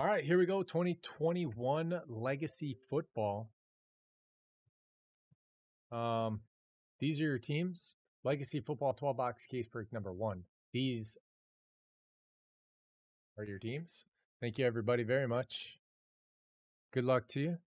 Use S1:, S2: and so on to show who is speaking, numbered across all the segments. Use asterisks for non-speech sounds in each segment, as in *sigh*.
S1: All right, here we go. 2021 Legacy Football. Um, these are your teams. Legacy Football 12 box case break number one. These are your teams. Thank you, everybody, very much. Good luck to you.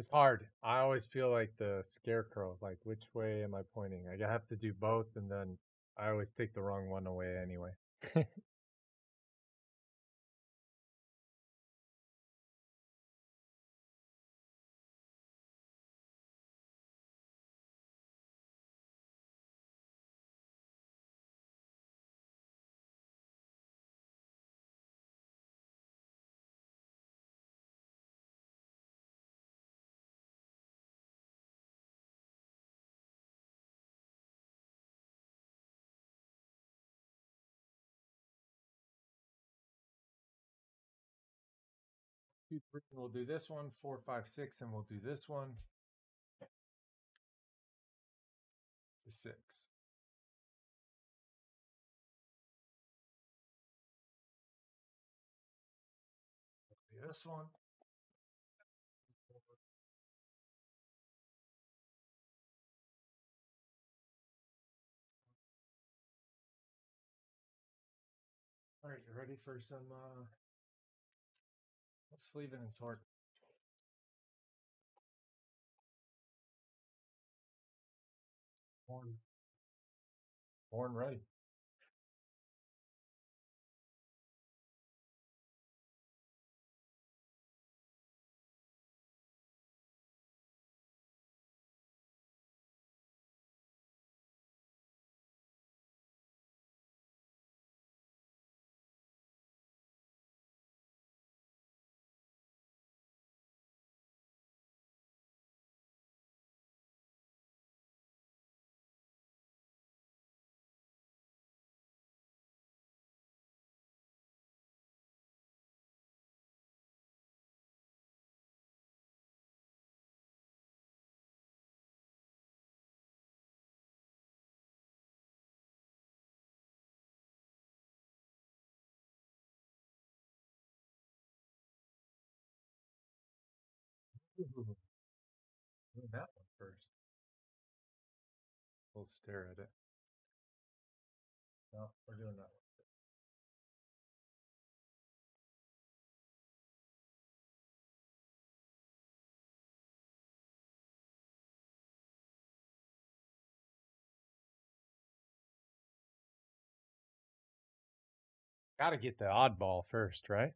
S1: It's hard. I always feel like the scarecrow. Like, which way am I pointing? I have to do both, and then I always take the wrong one away anyway. *laughs* two, three. We'll do this one, four, five, six, and we'll do this one. Six. Do this one. All right, you ready for some uh sleeve it and sort. Born. Born Mm-hmm. ready. Doing that one first. We'll stare at it. No, we're doing that one. Gotta get the oddball first, right?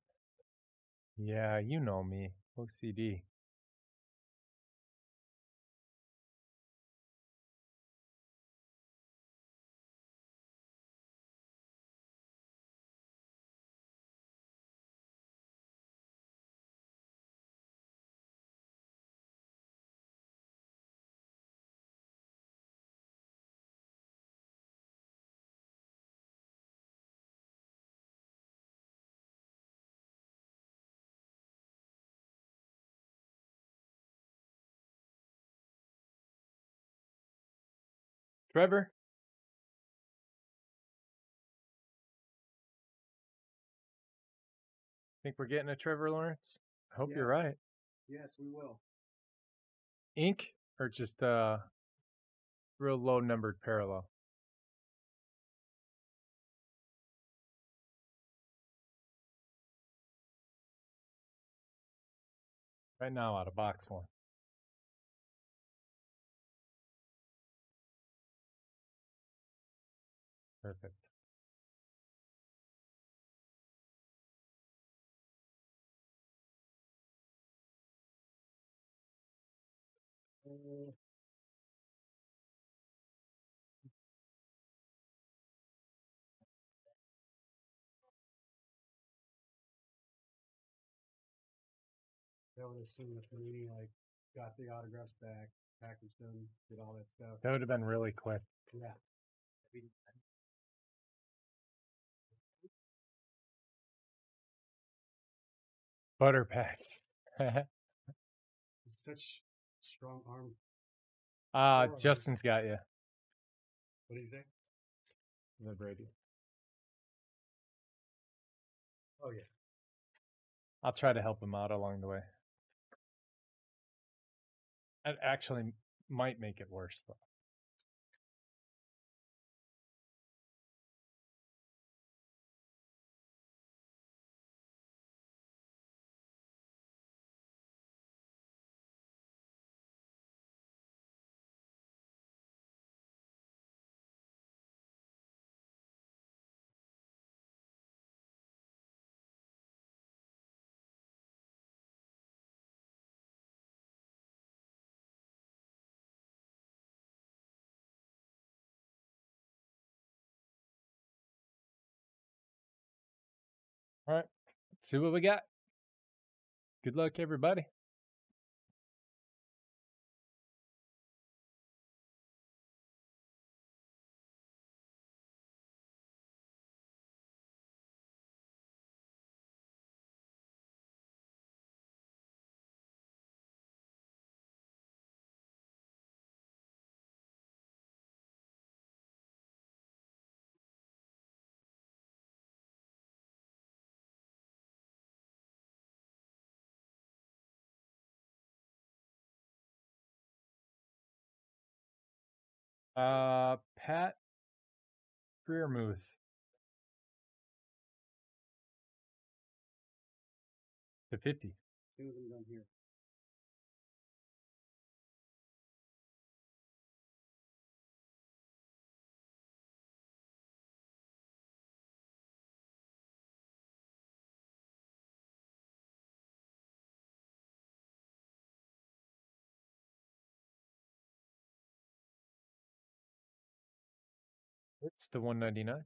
S1: Yeah, you know me. OCD. Trevor? Think we're getting a Trevor Lawrence? I hope
S2: Yeah.
S1: you're right.
S2: Yes, we will.
S1: Ink or just uh real low numbered parallel? Right now out of box one. Perfect.
S2: That would assume that Panini like got the autographs back, packaged them, did all that stuff.
S1: That would have been really quick.
S2: Yeah.
S1: Butter packs. *laughs*
S2: It's such strong arm.
S1: Ah,
S2: Sure.
S1: Justin's got you.
S2: What do you say?
S1: The Brady.
S2: Oh yeah.
S1: I'll try to help him out along the way. That actually might make it worse though. See what we got. Good luck, everybody. Uh, Pat Freiermuth. To 50.
S2: As soon as I'm here.
S1: It's the 199.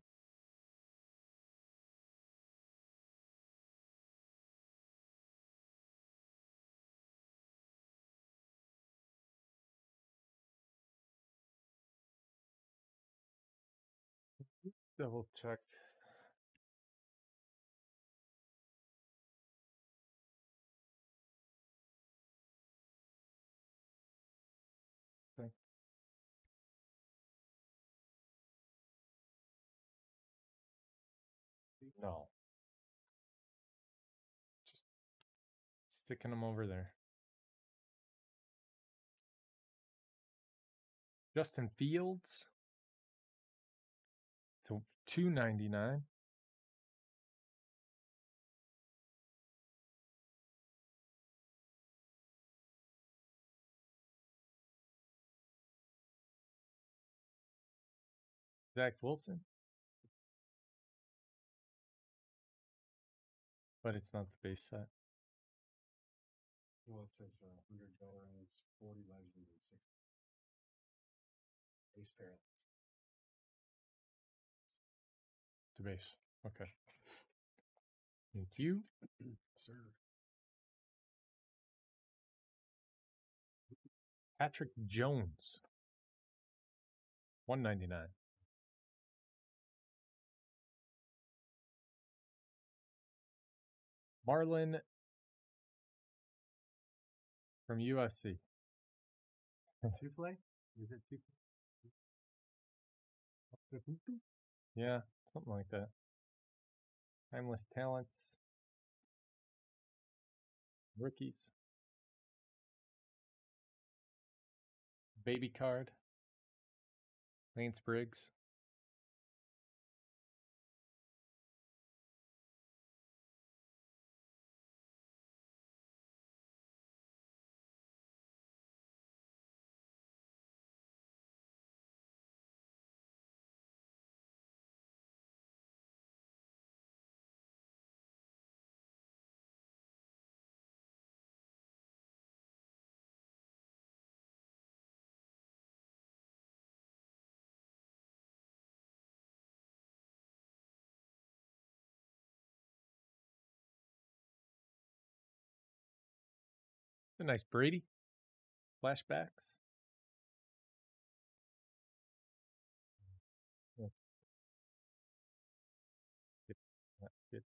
S1: Double checked. No. Just sticking them over there. Justin Fields to 299. Zach Wilson. But it's not the base set.
S2: Well, it says uh, 100 veterans, 40 legends, and 60 base parallel.
S1: The base. Okay. Thank you.
S2: Sir.
S1: Patrick Jones. 199. Marlon from USC.
S2: Two play? Is it two?
S1: Yeah, something like that. Timeless talents. Rookies. Baby card. Lance Briggs. A nice Brady. Flashbacks. Yeah. Good. Yeah, good.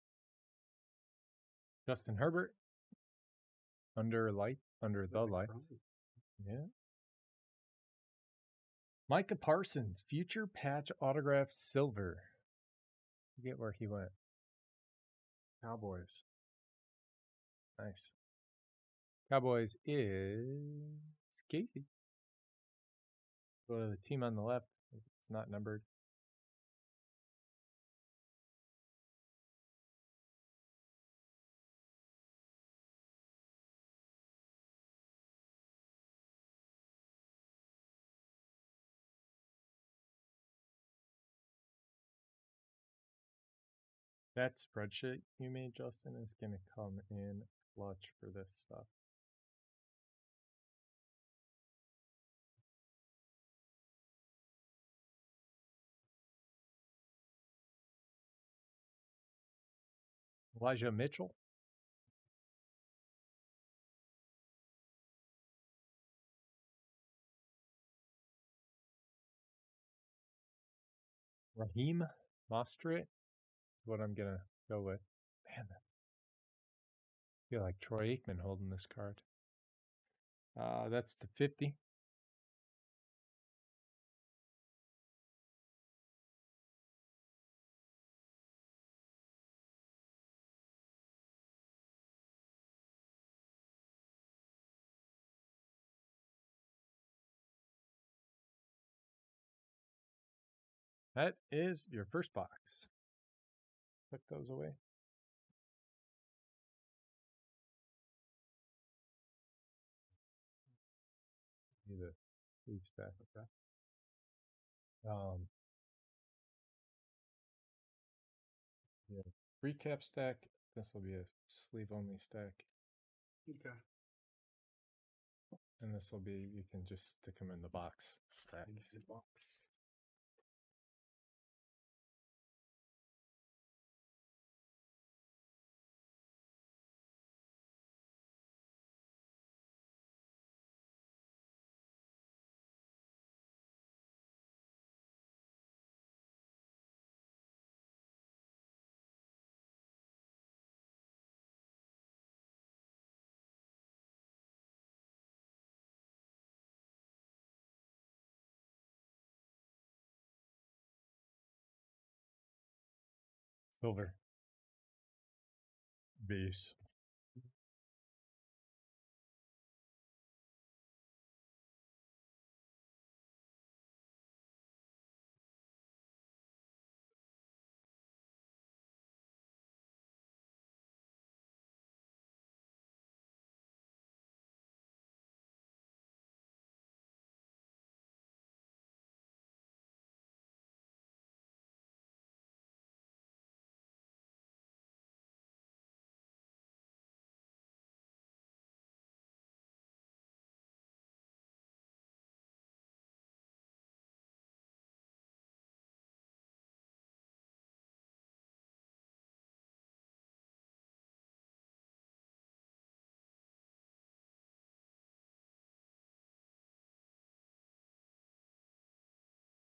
S1: Justin Herbert. Under light, under the light. Yeah. Micah Parsons, future patch autograph silver. Forget where he went. Cowboys. Nice. Cowboys is Casey. Go to the team on the left. It's not numbered. That spreadsheet you made, Justin, is going to come in clutch for this stuff. Elijah Mitchell. Raheem Mostert is what I'm gonna go with. Man, that's I feel like Troy Aikman holding this card. Uh, that's the 50. That is your first box. Put those away. Need stack of that. Um, yeah, recap stack. This will be a sleeve only stack,
S2: Okay.
S1: and this will be you can just stick them in the box stack.
S2: Easy box.
S1: Silver. Base.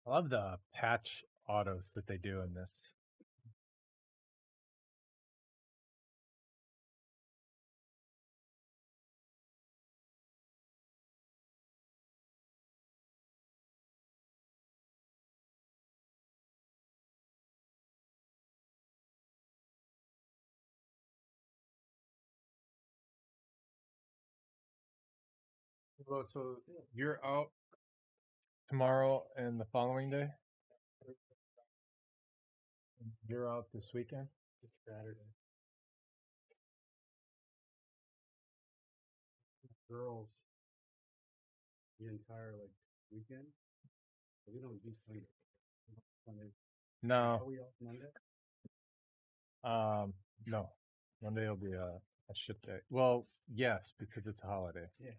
S1: I love the patch autos that they do in this. So eh, you're out tomorrow and the following day. You're out this weekend.
S2: Just Saturday. Girls. The entire like weekend. We don't do Sunday. Sunday.
S1: No,
S2: Are we off Monday?
S1: um, no. Monday will be a, a shit day. Well, yes, because it's a holiday. Yeah.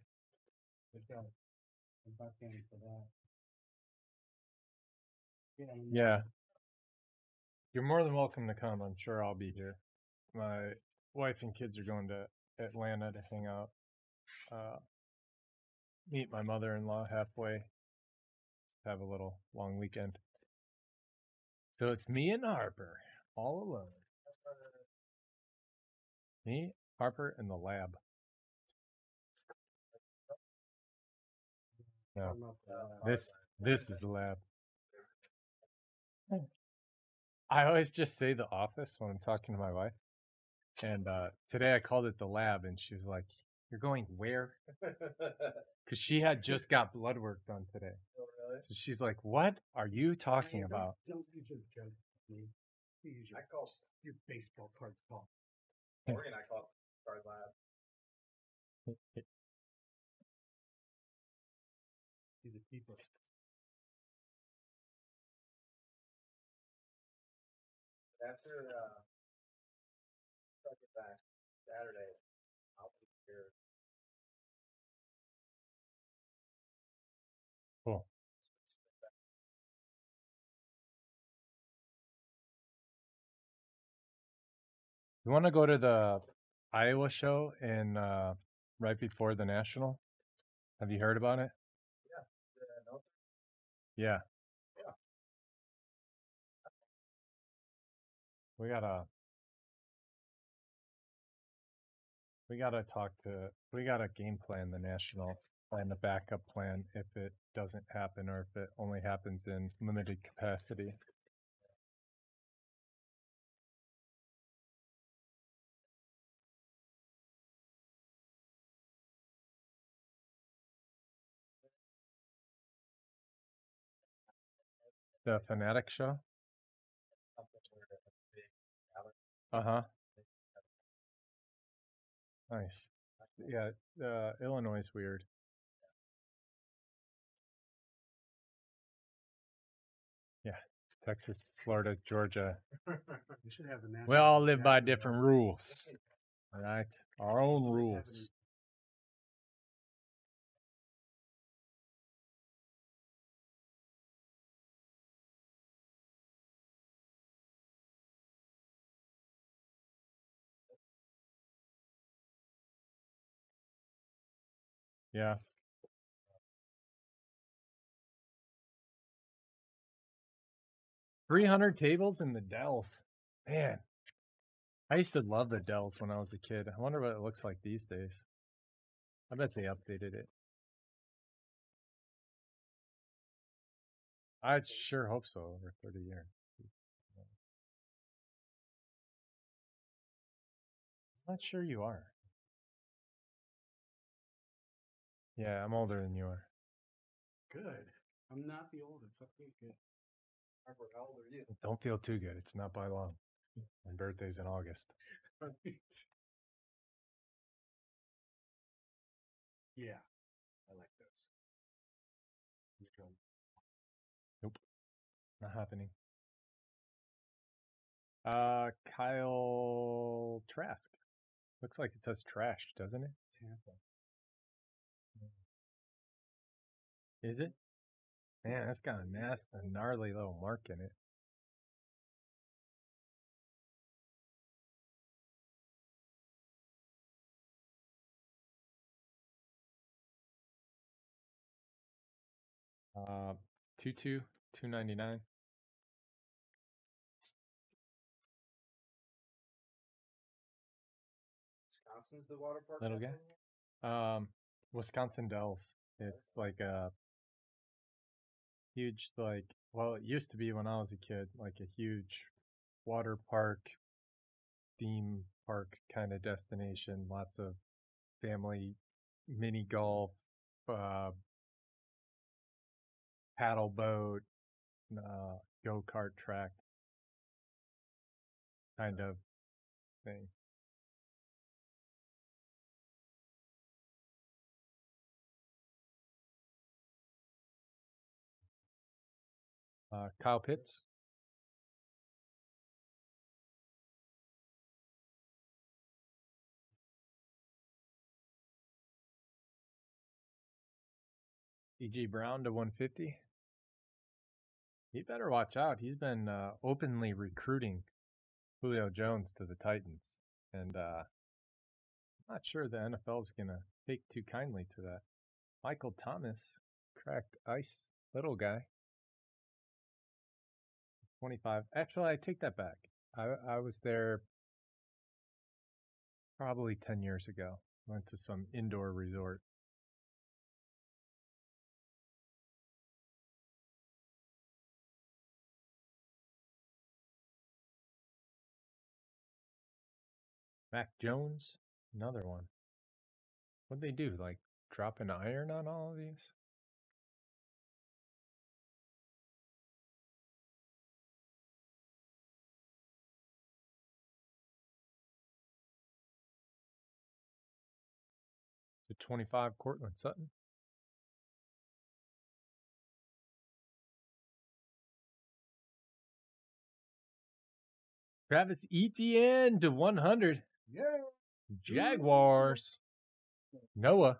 S2: We've got I'm back in for that. Yeah,
S1: you're more than welcome to come. I'm sure I'll be here. My wife and kids are going to Atlanta to hang out, uh, meet my mother-in-law halfway, have a little long weekend. So it's me and Harper all alone. Me, Harper, and the lab. *laughs* No, this this is the lab. Hmm. I always just say the office when I'm talking to my wife. And uh, today I called it the lab, and she was like, "You're going where?" *laughs* Because she had *laughs* just got blood work done today. Oh So she's like, "What are you talking
S2: don't-
S1: about?"
S2: Don't use your joke. me. You use your,
S3: I call
S2: your baseball cards call.
S3: Morgan, hmm. I call it Card Lab.
S2: Hmm, He's a keeper.
S3: After uh, truck it back Saturday, I'll be here.
S1: Cool. You want to go to the Iowa show in uh, right before the national? Have you heard about it? Yeah.
S3: Yeah.
S1: We gotta. We gotta talk to. We gotta game plan the national plan, the backup plan if it doesn't happen or if it only happens in limited capacity. The Fanatic show?
S3: something where it's a big gathering.
S1: Uh huh. Nice. Yeah, uh, Illinois is weird. Yeah, Texas, Florida, Georgia. *laughs*
S2: We should have national.
S1: We all live by different rules. All right, our own rules. Yeah. Three hundred tables in the Dells. Man, I used to love the Dells when I was a kid. I wonder what it looks like these days. I bet they updated it. I sure hope so. Over thirty years. I'm not sure you are. Yeah, I'm older than you are.
S2: Good. I'm not the oldest. Okay, good.
S3: Harper, how old are you?
S1: Don't feel too good. It's not by long. My birthday's in August. *laughs*
S2: yeah, I like those. One?
S1: Not happening. Uh, Kyle Trask. Looks like it says trash, doesn't it?
S2: Tampa.
S1: Is it? Man, that's got a nasty, a gnarly little mark in it. Uh, two two two ninety nine.
S3: Wisconsin's the water park.
S1: Little guy? Um, Wisconsin Dells. It's like a huge, like, well, it used to be when I was a kid, like a huge water park, theme park kind of destination. Lots of family mini golf, uh, paddle boat, uh, go kart track kind of thing. Kyle Pitts. A.J. Brown to 150. He better watch out. He's been uh, openly recruiting Julio Jones to the Titans. And uh, I'm not sure the NFL is going to take too kindly to that. Michael Thomas, cracked ice little guy. 25. Actually, I take that back. I, I was there probably 10 years ago. Went to some indoor resort. Mac Jones, another one. What'd they do? Like drop an iron on all of these? 25 Courtland Sutton. Travis Etienne to 100.
S2: Yeah.
S1: Jaguars. Noah.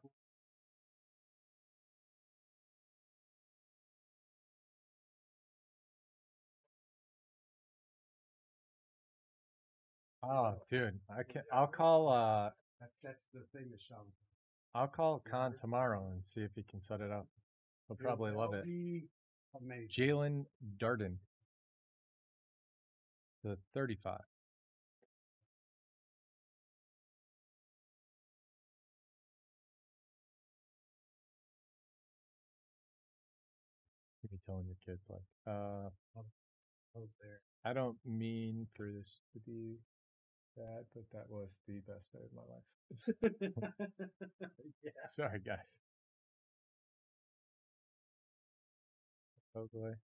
S1: Oh, dude, I can. I'll call. Uh,
S2: That, that's the thing.
S1: I'll call Khan tomorrow and see if he can set it up. He'll probably love it.
S2: Amazing.
S1: Jaelon Darden. The 35. You be telling your kids like, uh,
S2: I was there.
S1: I don't mean for this to be bad, but that was the best day of my life. *laughs*
S2: yeah.
S1: Sorry, guys. Totally.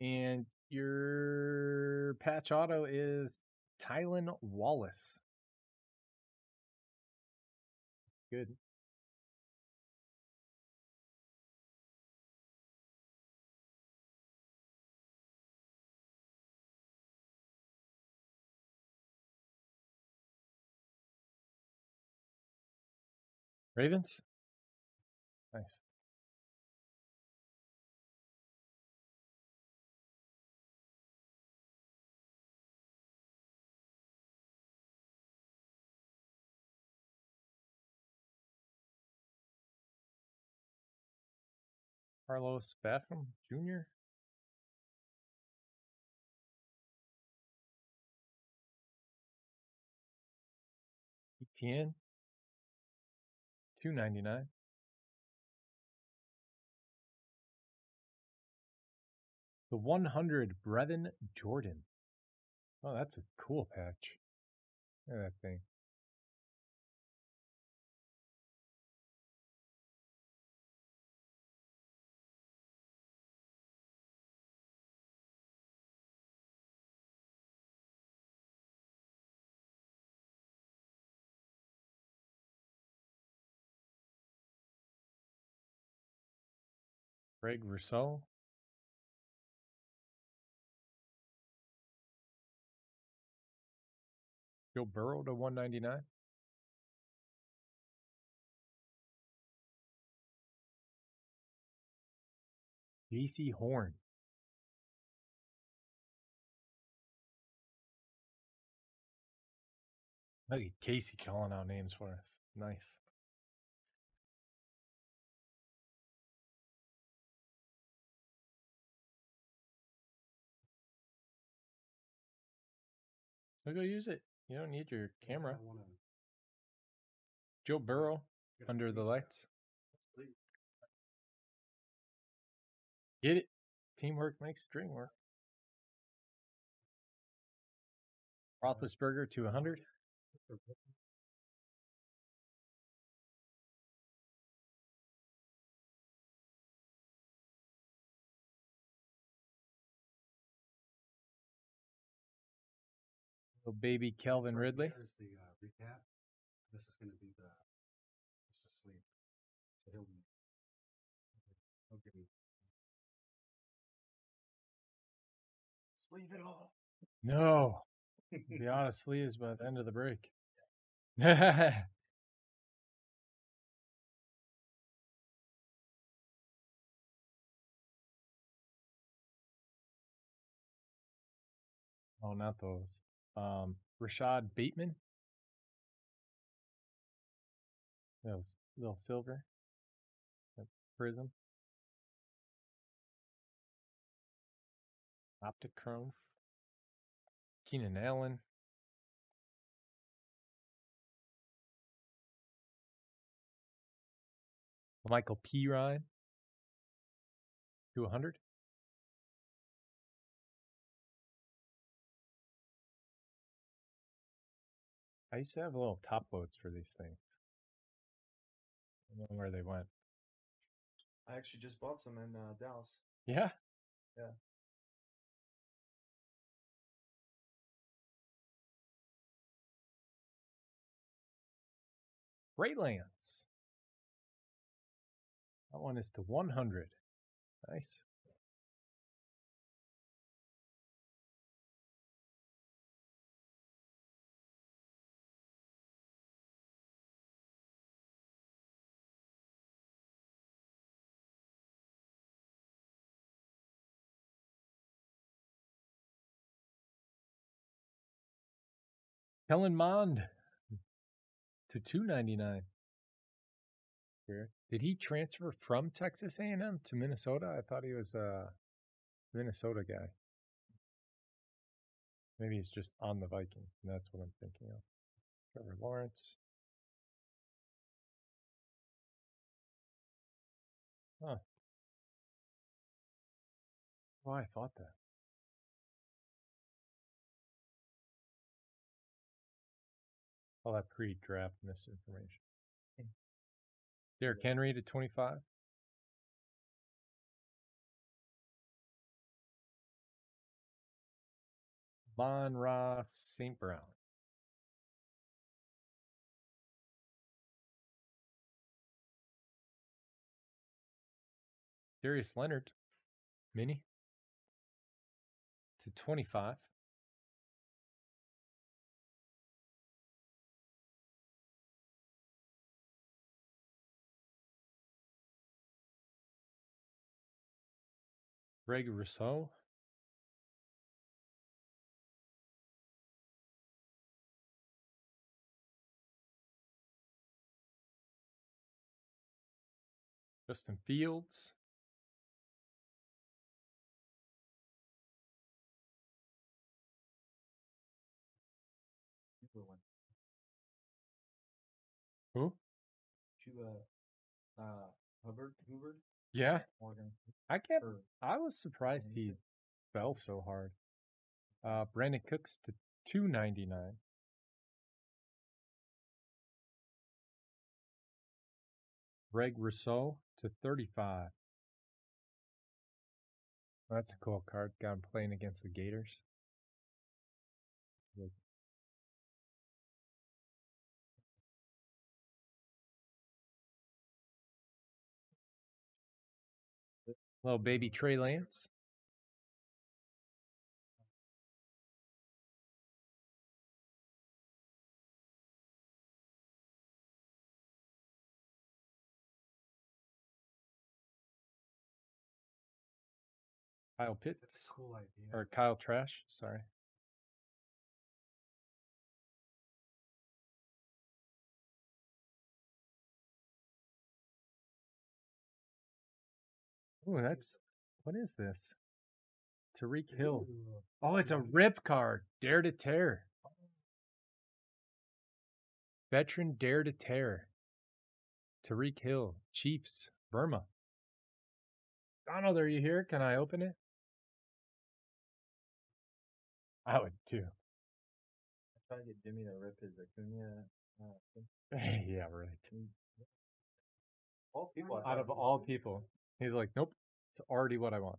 S1: And your patch auto is Tylan Wallace. Good. Ravens? Nice. Carlos Basham Jr. Etienne. Two ninety-nine. The 100 Brevin Jordan. Oh, that's a cool patch. Look at that thing. Greg Rousseau. Joe Burrow to 199. Jaycee Horn. Look at Casey calling out names for us. Nice. So go use it. You don't need your camera.
S2: Wanna
S1: Joe Burrow under the lights. Get it. Teamwork makes dream work. Roethlisberger to 100. Little baby
S2: Calvin
S1: Ridley.
S2: Here's the uh, recap. This is going to be the just a sleep. So he'll be. He'll give me. It all.
S1: No. Be *laughs* honest, sleeves by the end of the break. *laughs* oh, not those. Um, Rashod Bateman. Little, little silver. Prism. Optic chrome. Keenan Allen. Michael P. Ryan. To 100. I used to have little top loads for these things. I don't know where they went.
S3: I actually just bought some in uh, Dallas.
S1: Yeah.
S3: Yeah.
S1: Trey Lance. That one is to 100. Nice. Kellen Mond to 299. Did he transfer from Texas A&M to Minnesota? I thought he was a Minnesota guy. Maybe he's just on the Vikings. and That's what I'm thinking of. Trevor Lawrence. Huh. Oh, I thought that. All that pre-draft misinformation. Hmm. Derrick Henry to 25. Amon-Ra St. Brown. Darius Leonard, mini to 25. Greg Rousseau. Justin Fields. Who?
S3: You, uh, uh, Hubbard,
S1: Yeah,
S3: Morgan.
S1: I kept. I was surprised he fell so hard. Uh, Brandin Cooks to two ninety nine. Greg Rousseau to thirty five. That's a cool card. Got him playing against the Gators. Little baby Trey Lance. Kyle
S2: That's
S1: Pitts
S2: a cool idea.
S1: or Kyle Trash. Sorry. That's what is this? Tyreek Hill. Oh, it's a rip card. Dare to tear. Veteran dare to tear. Tyreek Hill, Chiefs, Burma. Donald, are you here? Can I open it? I would too.
S3: I'm trying to get Jimmy to rip his Acuna. Uh, *laughs*
S1: yeah, right.
S3: all people.
S1: Out of all people, he's like, nope, it's already what I want.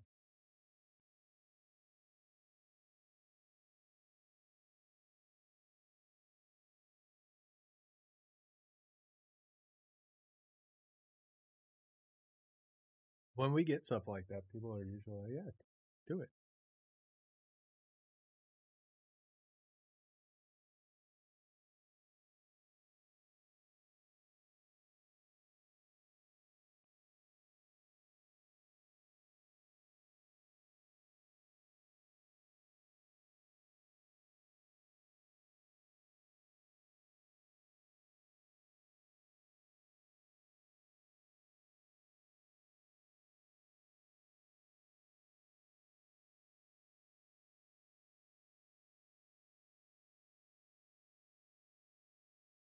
S1: When we get stuff like that, people are usually like, yeah, do it.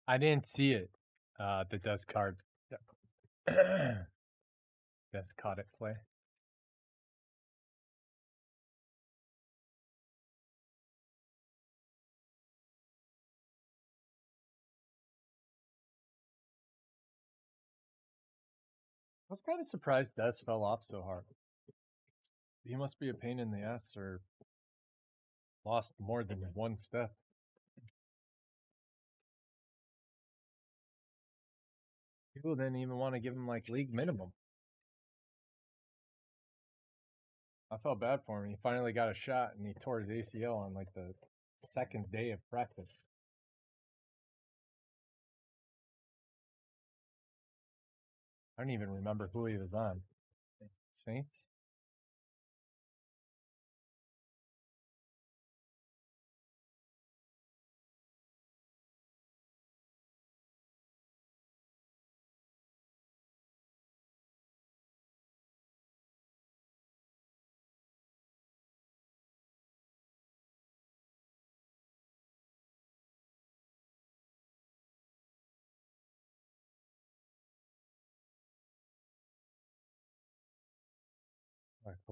S1: I didn't see it. Uh, the dust card. Best caught it play. I was kind of surprised Dust fell off so hard. He must be a pain in the ass or lost more than mm-hmm. one step. People didn't even want to give him like league minimum. I felt bad for him. He finally got a shot and he tore his ACL on like the second day of practice. I don't even remember who he was on. Saints?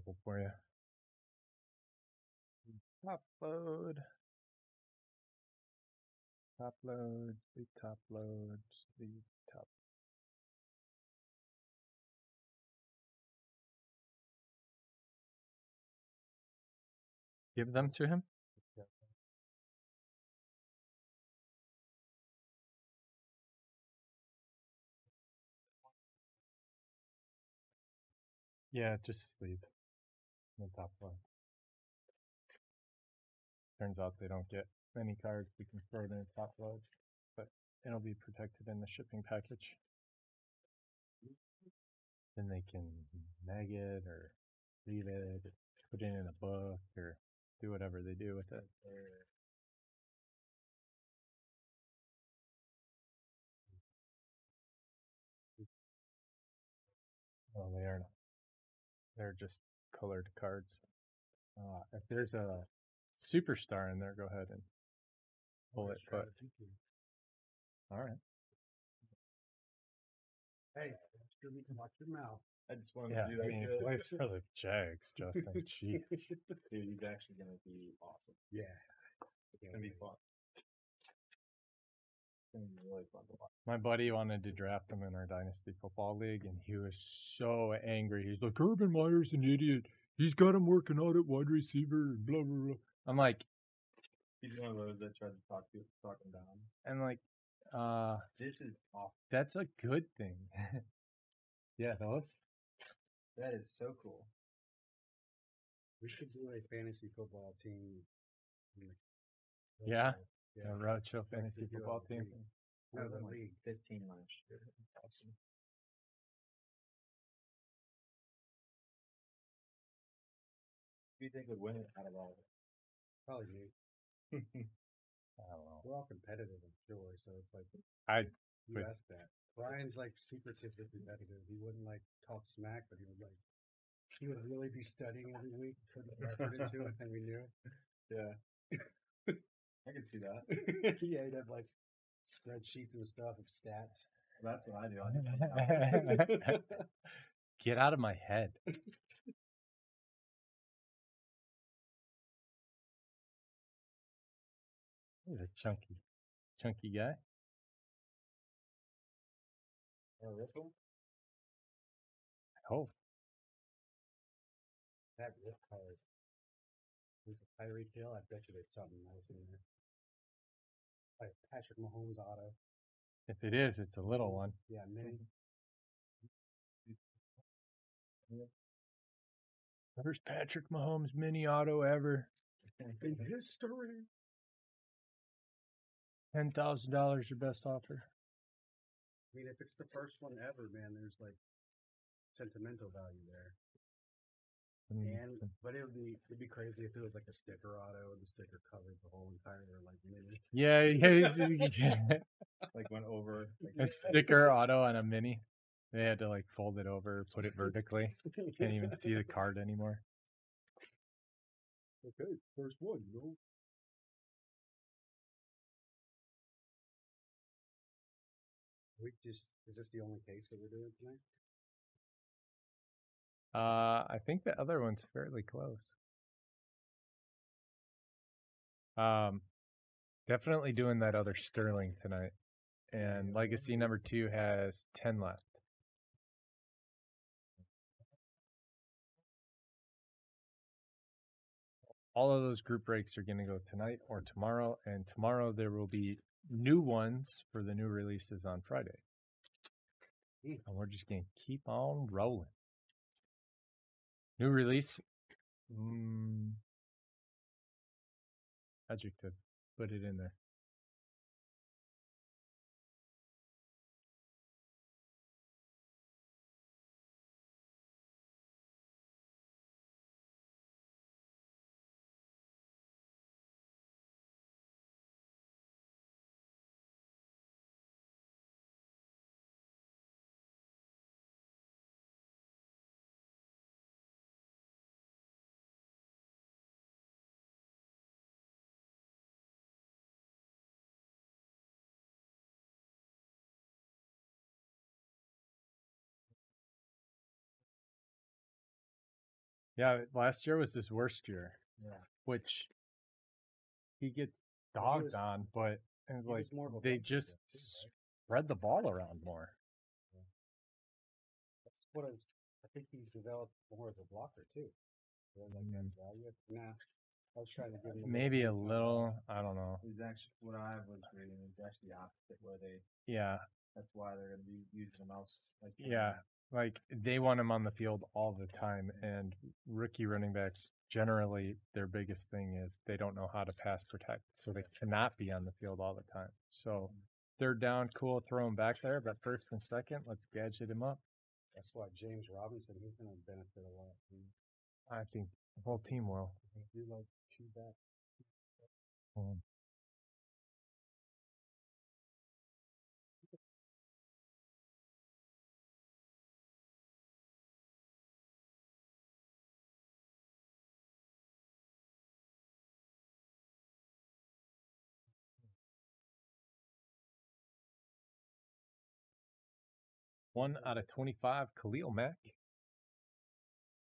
S1: Couple for you. Mm, top load. Top load, sleep top load, sleep top. Give them to him? Yeah, just sleep. The top load. Turns out they don't get many cards. We can throw it in top loads, but it'll be protected in the shipping package. Then they can mag it or leave it, put it in a book, or do whatever they do with it. Oh, they are. They're just colored cards. Uh, if there's a superstar in there, go ahead and pull it. But all right,
S2: Hey, sure we can watch your mouth.
S3: I just wanted
S1: yeah.
S3: to do
S1: I
S3: that.
S1: mean, he
S3: good.
S1: plays for the Jags, Justin. *laughs* Gee.
S3: Dude, he's actually gonna be awesome.
S2: Yeah.
S3: It's gonna be gonna be fun to watch.
S1: My buddy wanted to draft him in our dynasty football league, and he was so angry. He's like, "Urban Meyer's an idiot. He's got him working out at wide receiver." And blah blah blah. I'm like,
S3: He's one of those that tried to talk to talk him down.
S1: I'm like, uh,
S3: This is awesome.
S1: that's a good thing. *laughs* yeah, fellas.
S3: That is so cool.
S2: We should do a fantasy football team. in the-
S1: Yeah?
S2: Yeah. Like
S1: fantasy football team.
S3: We
S2: As
S3: won
S2: league.
S3: 15 last year. Awesome. Who do you think would win it out of all of
S2: Probably me. *laughs*
S1: I don't know.
S2: We're all competitive, I'm sure. So it's like
S1: I
S2: you ask that. Brian's like secretively competitive. He wouldn't like talk smack, but he would like he would really be studying every week, putting effort into it, and we knew. *laughs*
S3: Yeah. *laughs* I can see that. *laughs* *laughs*
S2: yeah, he'd have like spreadsheets and stuff of stats.
S3: That's what I do. I just *laughs*
S1: Get out of my head. He's a chunky, chunky guy.
S3: Wanna?
S1: I hope. Oh.
S2: That rip card. With a Kyrie Hill, I bet you there's something nice in there. Like Patrick Mahomes auto.
S1: If it is, it's a little mm-hmm. one.
S2: Yeah, mini. Mm-hmm.
S1: First Patrick Mahomes mini auto ever. *laughs*
S2: In history.
S1: Ten thousand dollars your best offer.
S2: I mean, if it's the first one ever, man, there's like sentimental value there. And but it would be it'd be crazy if it was like a sticker auto and the sticker covered the whole entire like mini.
S1: Yeah, *laughs* yeah.
S3: Like went over. *laughs* Like,
S1: a *laughs* sticker auto on a mini. They had to like fold it over, put it vertically. Can't even see the card anymore.
S2: Okay, first one, you know. We just is this the only case that we're doing tonight?
S1: Uh, I think the other one's fairly close. Um, definitely doing that other Sterling tonight. And Legacy mm-hmm. number two has 10 left. All of those group breaks are going to go tonight or tomorrow. And tomorrow there will be new ones for the new releases on Friday. And we're just going to keep on rolling. New release. Mm, adjective. Put it in there. Yeah, last year was his worst year,
S3: Yeah.
S1: which he gets dogged
S2: was-
S1: on, but it's like
S2: was
S1: they just
S2: too, right?
S1: spread the ball around more.
S2: That's what I was. I think he's developed more as a blocker too. Like
S1: Mm.
S2: Nah, I was trying to give him
S1: Maybe a little, I don't know.
S3: It was actually what I was reading is actually the opposite, where they
S1: Yeah,
S3: that's why they're gonna be using the mouse like
S1: Yeah. Like they want him on the field all the time, and rookie running backs generally their biggest thing is they don't know how to pass protect, so they cannot be on the field all the time. So third down, cool, throw him back there, but first and second, let's gadget him up.
S2: That's why James Robinson he's going to benefit a lot.
S1: I think the whole team will.
S2: do like two back.
S1: Um, One out of 25, Khalil Mack.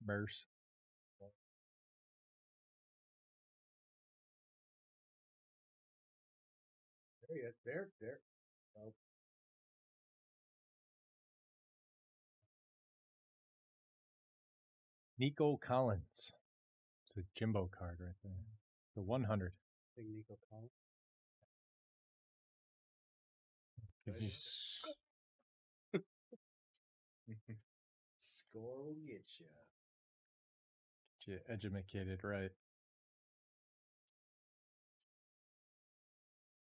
S1: Bears.
S2: There he is. There, there. Oh,
S1: Nico Collins. It's a Jimbo card right there. The 100.
S2: big Nico Collins.
S1: Is he
S3: Score will get you.
S1: get you educated right?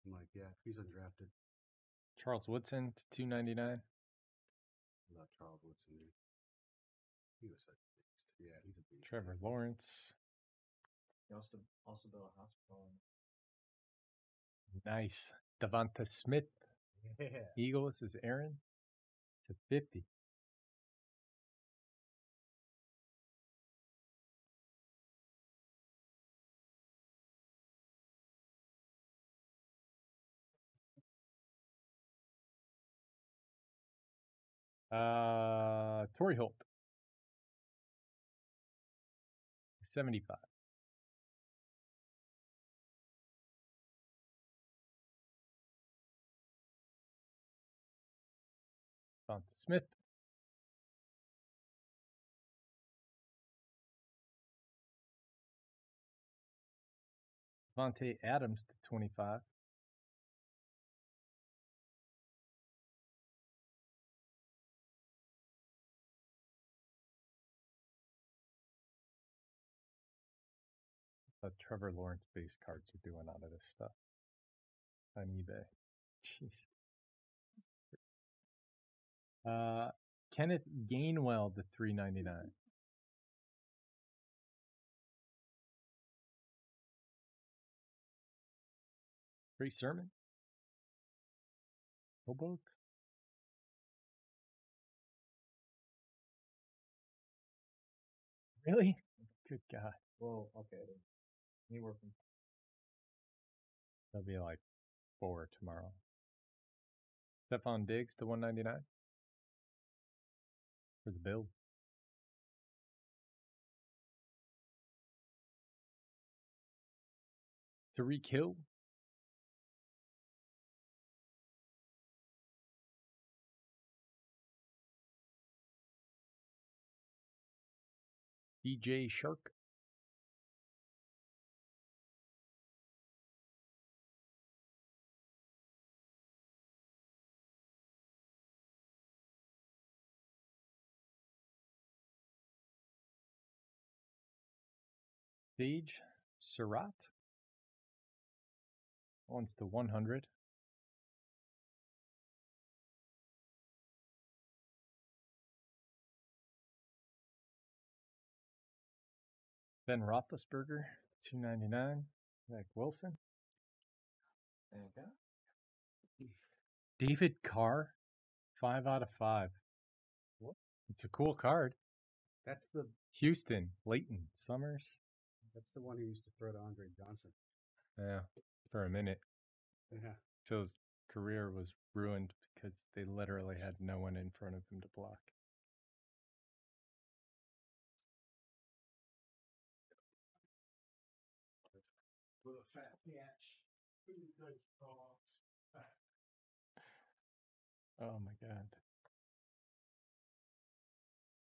S2: I'm like, yeah, he's undrafted.
S1: Charles Woodson to 299.
S2: Not Charles Woodson. Dude. He was such a beast. Yeah, he's a beast.
S1: Trevor Lawrence.
S3: He also also built a hospital.
S1: Nice. Devonta Smith.
S2: Yeah.
S1: Eagles is Aaron to 50. Uh, Torry Holt. 75. Devonta Smith. Davante Adams to 25. Trevor Lawrence base cards are doing out of this stuff on eBay. *laughs* Jeez. Uh, Kenneth Gainwell to 399. Trey Sermon. Hoboken. Really? *laughs* Good God.
S3: Whoa, okay. Then. Anywhere from
S1: That'll be like four tomorrow. Stefon Diggs to 199 for the Bills. Tyreek Hill. DJ Chark. Sage Surratt. One's to 100. Ben Roethlisberger, 299. Zach Wilson.
S3: There you go.
S1: David Carr, 5 out of 5.
S2: What?
S1: It's a cool card.
S2: That's the
S1: Houston, Leighton, Summers.
S2: That's the one who used to throw to Andre Johnson.
S1: Yeah, for a minute.
S2: Yeah.
S1: Till his career was ruined because they literally had no one in front of him to block.
S2: With a fat catch.
S1: Oh my god.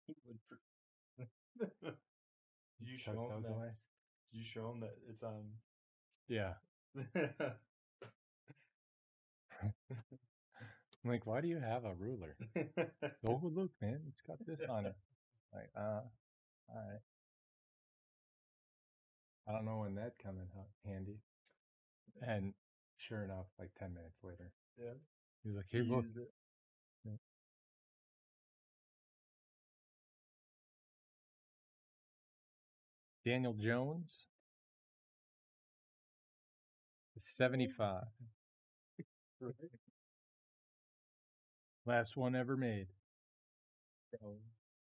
S1: *laughs* *laughs*
S3: you
S1: Chuck
S3: show him
S1: those
S3: that,
S1: away?
S3: You show him that it's um
S1: Yeah. *laughs* I'm like, why do you have a ruler? *laughs* Oh, look, man, it's got this on it. Like, uh, all right. I don't know when that come in handy. And sure enough, like 10 minutes later,
S3: yeah.
S1: he's like, hey, look. Daniel Jones. is 75. Last one ever made.
S3: So,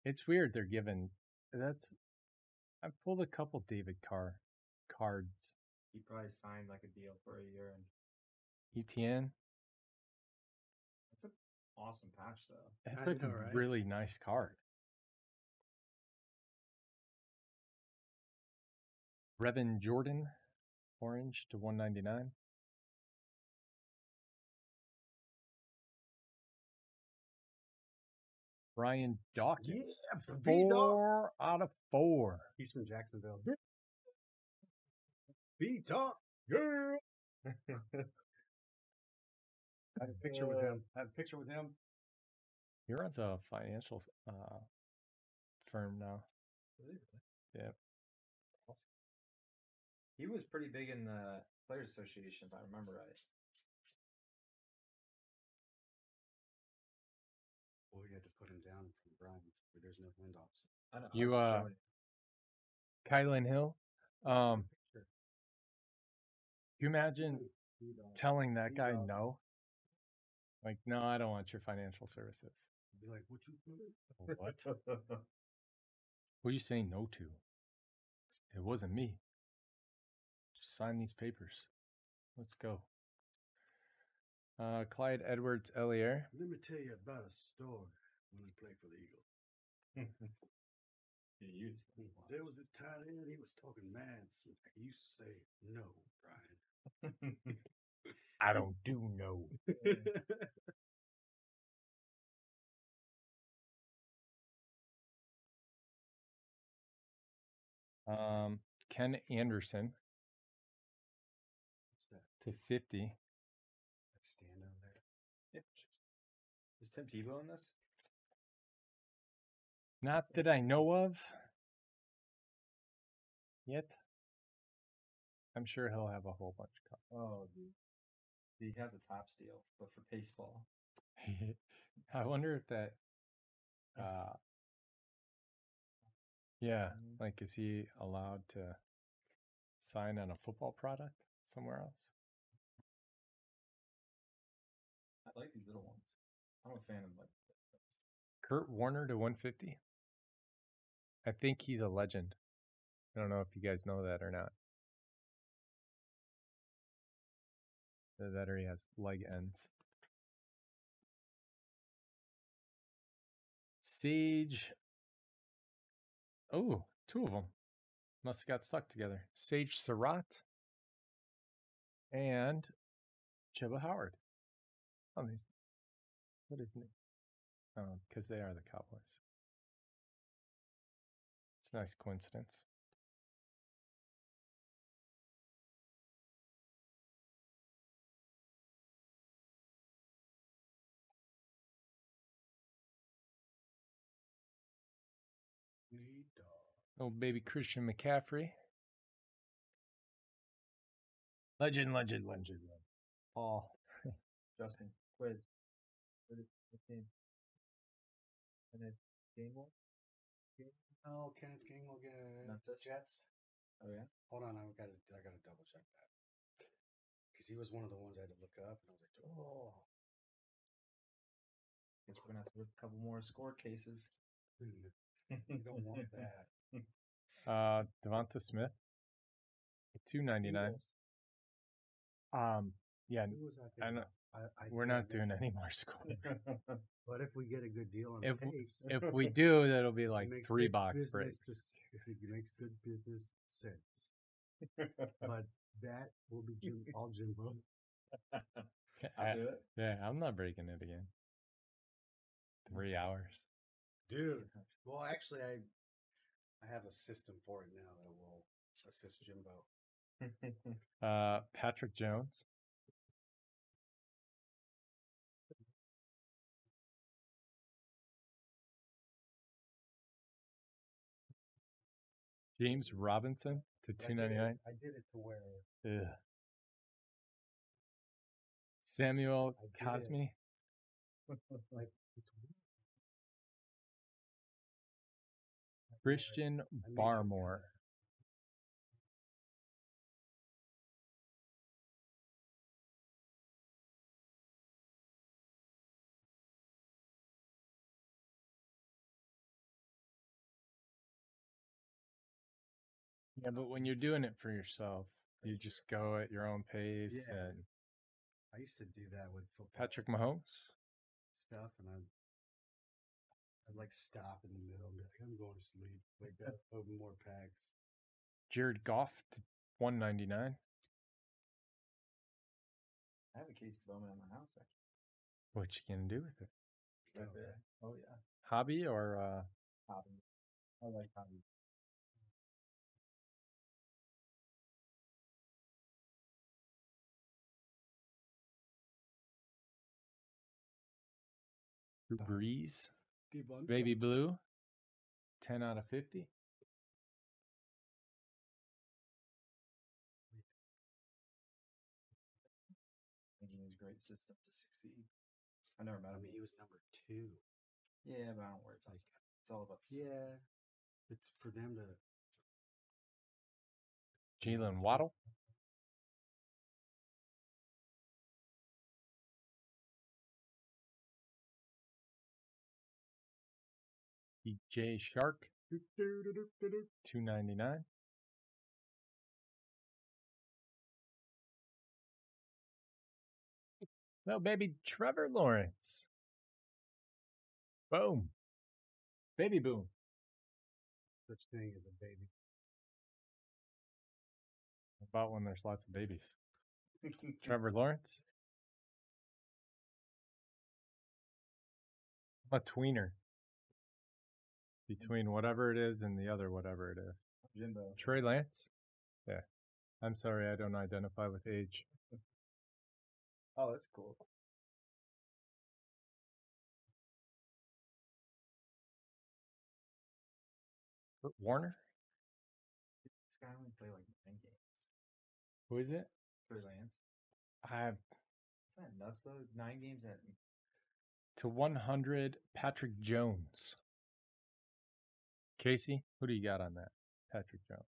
S1: It's weird they're giving that's I pulled a couple David Carr cards.
S3: he probably signed like a deal for a year and
S1: ETN.
S3: that's an awesome patch though.
S1: That's like
S2: know,
S1: a
S2: right?
S1: really nice card. Brevin Jordan, orange to 199. Brian Dawkins,
S2: Yeah,
S1: four out of four.
S2: He's from Jacksonville. B talk. Yeah. I have a picture with
S3: Uh,
S2: him. I have a picture with him.
S1: He runs a financial uh, firm now.
S3: Really?
S1: Yeah.
S3: Awesome. He was pretty big in the Players Association, if I remember right.
S2: Boy, you had to put him down from Brian. Where there's no handoffs.
S3: I don't,
S1: You, uh,
S3: don't.
S1: Kylin Hill. Um,
S2: Sure.
S1: can you imagine telling that guy no? Like, no, I don't want your financial services.
S2: Be like, what you?
S1: What? *laughs* What are you saying no to? It wasn't me. Just sign these papers. Let's go. Uh, Clyde Edwards-Helaire.
S2: Let me tell you about a story when I played for the Eagles. *laughs*
S3: He.
S2: There was a tight end, he was talking mad. So he used to say, no, Brian. *laughs*
S1: I don't do no. *laughs* Um, Ken Anderson? To 50.
S2: That stand over there?
S3: Is Tim Tebow in this?
S1: Not that I know of yet. I'm sure he'll have a whole bunch of
S3: Oh, dude. He has a top steal, but for baseball. *laughs*
S1: I wonder if that, uh, yeah,
S3: Mhm.
S1: like, is he allowed to sign on a football product somewhere else?
S3: Like these little ones. I'm a fan of like.
S1: Kurt Warner to 150. I think he's a legend. I don't know if you guys know that or not. That or has leg ends. Sage. Oh, two of them. Must have got stuck together. Sage Surratt and Chuba Hubbard. Oh, these. What is it? Oh, um, because they are the Cowboys. It's a nice coincidence.
S2: B-Dawk.
S1: Oh, baby Christian McCaffrey. Legend, legend, legend. Paul. *laughs*
S3: Justin, quiz. What is what team? And then Gainwell?
S2: Oh, Kenneth Gainwell get
S3: Memphis?
S2: Jets.
S3: Oh yeah.
S2: Hold on, I gotta I gotta double check that because he was one of the ones I had to look up, and I was like, oh,
S3: Guess we're gonna have to look a couple more score cases.
S2: dude, you don't want *laughs* that.
S1: Uh, Devonta Smith. Two ninety nine. Um, yeah,
S2: Who was I
S1: I
S2: thinking?
S1: know-
S2: of? I, I
S1: we're
S2: can't
S1: doing any more *laughs* scoring. *laughs*
S2: But if we get a good deal on
S1: If
S2: the
S1: w- if we *laughs* do, that'll be like
S2: makes
S1: three
S2: good
S1: box
S2: business
S1: breaks.
S2: to s- It makes good business sense. But that will be Jim, all Jimbo.
S3: I'll do it.
S1: yeah, I'm not breaking it again. Three hours.
S2: Dude. Well, actually, I I have a system for it now that will assist Jimbo.
S1: Uh, Patrick Jones. James Robinson to two ninety nine.
S2: I did it to where
S1: Samuel
S2: I.
S1: Cosmi. *laughs*
S2: like it's weird.
S1: Christian
S2: I made it
S1: Barmore. Yeah, but when you're doing it for yourself, you just go at your own pace.
S2: Yeah.
S1: And
S2: I used to do that with football
S1: Patrick Mahomes.
S2: stuff, and I I'd like stop in the middle and be like, I'm going to sleep. Wake up, open more packs.
S1: Jared Goff to 199.
S3: I have a case of Bowman in my house actually.
S1: What you gonna do with it?
S2: Oh,
S3: there. Oh yeah.
S1: Hobby or uh
S3: Hobby. I like hobby.
S1: Drew uh-huh.
S2: Brees?
S1: Baby Blue? 10 out of 50.
S3: I think he needs a great system to succeed. I never met
S2: I
S3: him.
S2: mean, he was number two.
S3: Yeah, but I don't worry. It's like it's all about the.
S2: Yeah, it's for them to.
S1: Jalen Waddle? DJ Chark? 299. No, baby, Trevor Lawrence. Boom. Baby boom.
S2: Such thing as a baby.
S1: About when there's lots of babies. *laughs* Trevor Lawrence. I'm a tweener. Mm-hmm. Between whatever it is and the other whatever it is.
S3: Jimbo.
S1: Trey Lance? Yeah. I'm sorry, I don't identify with age.
S3: Oh, that's cool.
S1: Warner?
S3: This guy only played like nine games.
S1: Who is it?
S3: Trey Lance.
S1: I
S3: Isn't that nuts though? Nine games at
S1: to 100 Patrick Jones. Casey, who do you got on that? Patrick Jones.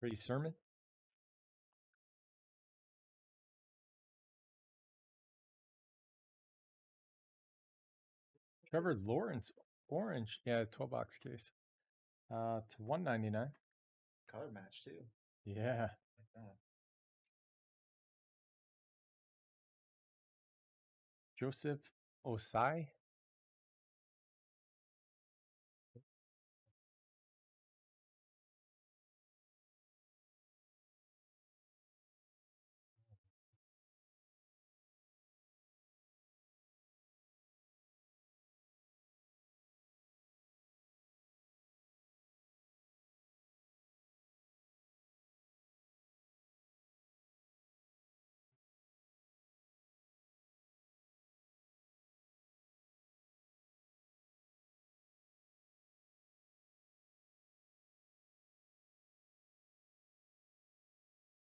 S1: Brady Sermon? Trevor Lawrence, orange. Yeah, 12 box case. Uh, to 199.
S3: color match too.
S1: Yeah.
S3: Like.
S1: Joseph Ossai.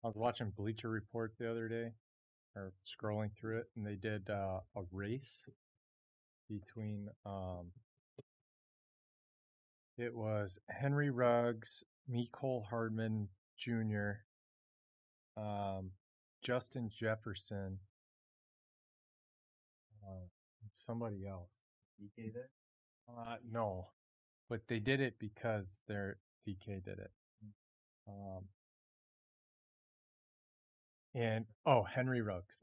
S1: I was watching Bleacher Report the other day, or scrolling through it, and they did uh, a race between. Um, it was Henry Ruggs, Mecole Hardman Jr., um, Justin Jefferson, uh, and somebody else.
S3: DK there.
S1: Uh, no, but they did it because their DK did it. Um, and oh, Henry Ruggs,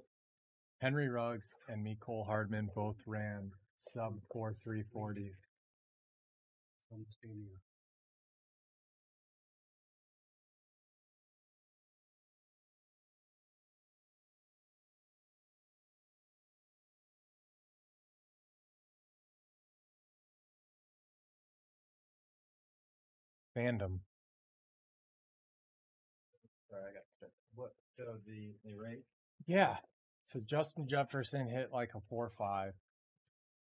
S1: Henry Ruggs and Mecole Hardman both ran sub mm. four three forty. Fandom.
S3: Sorry, I got cut. So the the rate.
S1: Yeah. So Justin Jefferson hit like a four five,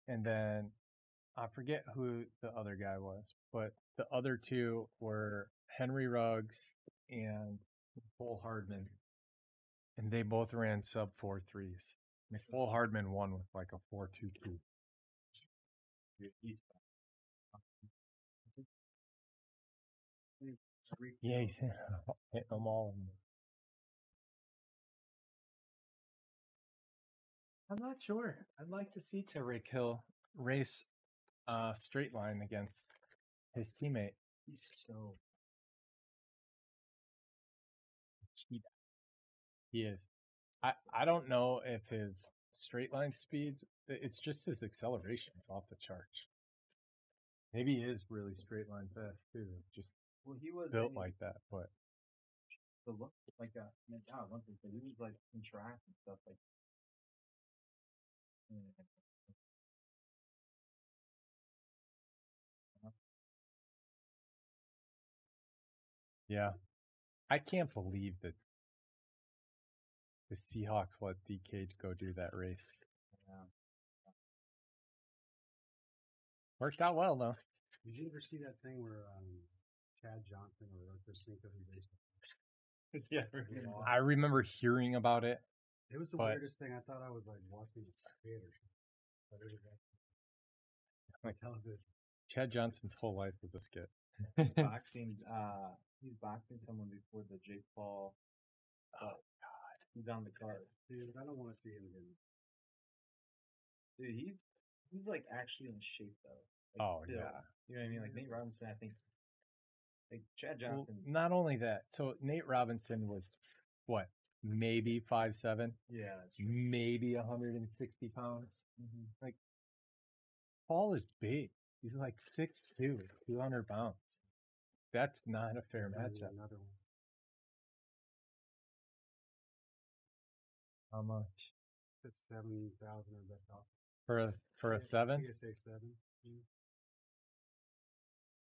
S1: and then I forget who the other guy was, but the other two were Henry Ruggs and Mecole Hardman, and they both ran sub four threes. Mecole Hardman won with like a four two two. *laughs* Yeah, he's *laughs* hitting them all. I'm not sure. I'd like to see Tyreek Hill race a straight line against his teammate.
S3: He's so
S1: He is. I, I don't know if his straight line speeds, it's just his acceleration is off the charts. Maybe he is really straight line fast too, just
S3: well. He was
S1: built like that. But
S3: the look like uh, I mean, God, one thing, he was like in track and stuff like. Mm.
S1: yeah, I can't believe that the Seahawks let DK go do that race.
S3: Yeah.
S1: Worked out well though.
S2: Did you ever see that thing where um, Chad Johnson or Ochocinco raced? *laughs*
S3: Yeah.
S1: I remember hearing about it.
S2: It was the
S1: But-
S2: weirdest thing. I thought I was like watching a something. But it was *laughs*
S1: Like-
S2: television.
S1: Chad Johnson's whole life was a skit. *laughs*
S3: boxing. Uh, he's boxing someone before the Jake Paul. Oh God, he's on the card.
S2: Dude, I don't want to see him again.
S3: Dude, he's he's like actually in shape though. Like,
S1: Oh yeah.
S3: You know what I mean? Like Nate Robinson, I think. Like Chad
S1: Well,
S3: Johnson.
S1: not only that, so Nate Robinson was what, maybe five seven,
S3: yeah, that's true.
S1: maybe 160 pounds.
S3: Mm-hmm.
S1: Paul is big. He's like 6'2", 200 pounds. That's not a fair
S2: Maybe
S1: matchup.
S2: Another one.
S1: How much
S2: That's seven thousand or best off.
S1: for a for a seven?
S2: PSA seven. Yeah.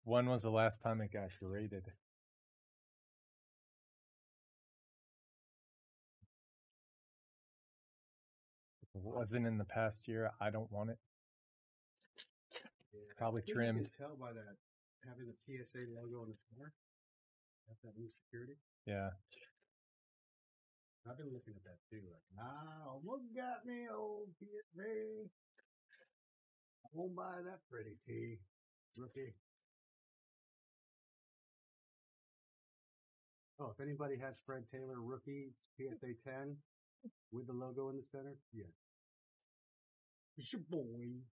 S1: When was the last time it got graded? Wasn't in the past year, I don't want it.
S2: Yeah.
S1: Probably trimmed.
S2: You can tell by that having the PSA logo on the car. That's that new security.
S1: Yeah.
S2: I've been looking at that too. Like, nah, what got me, old PSA? I won't buy that pretty T. Rookie. Oh, if anybody has Fred Taylor rookie PSA 10 with the logo in the center, yeah. It's your boy.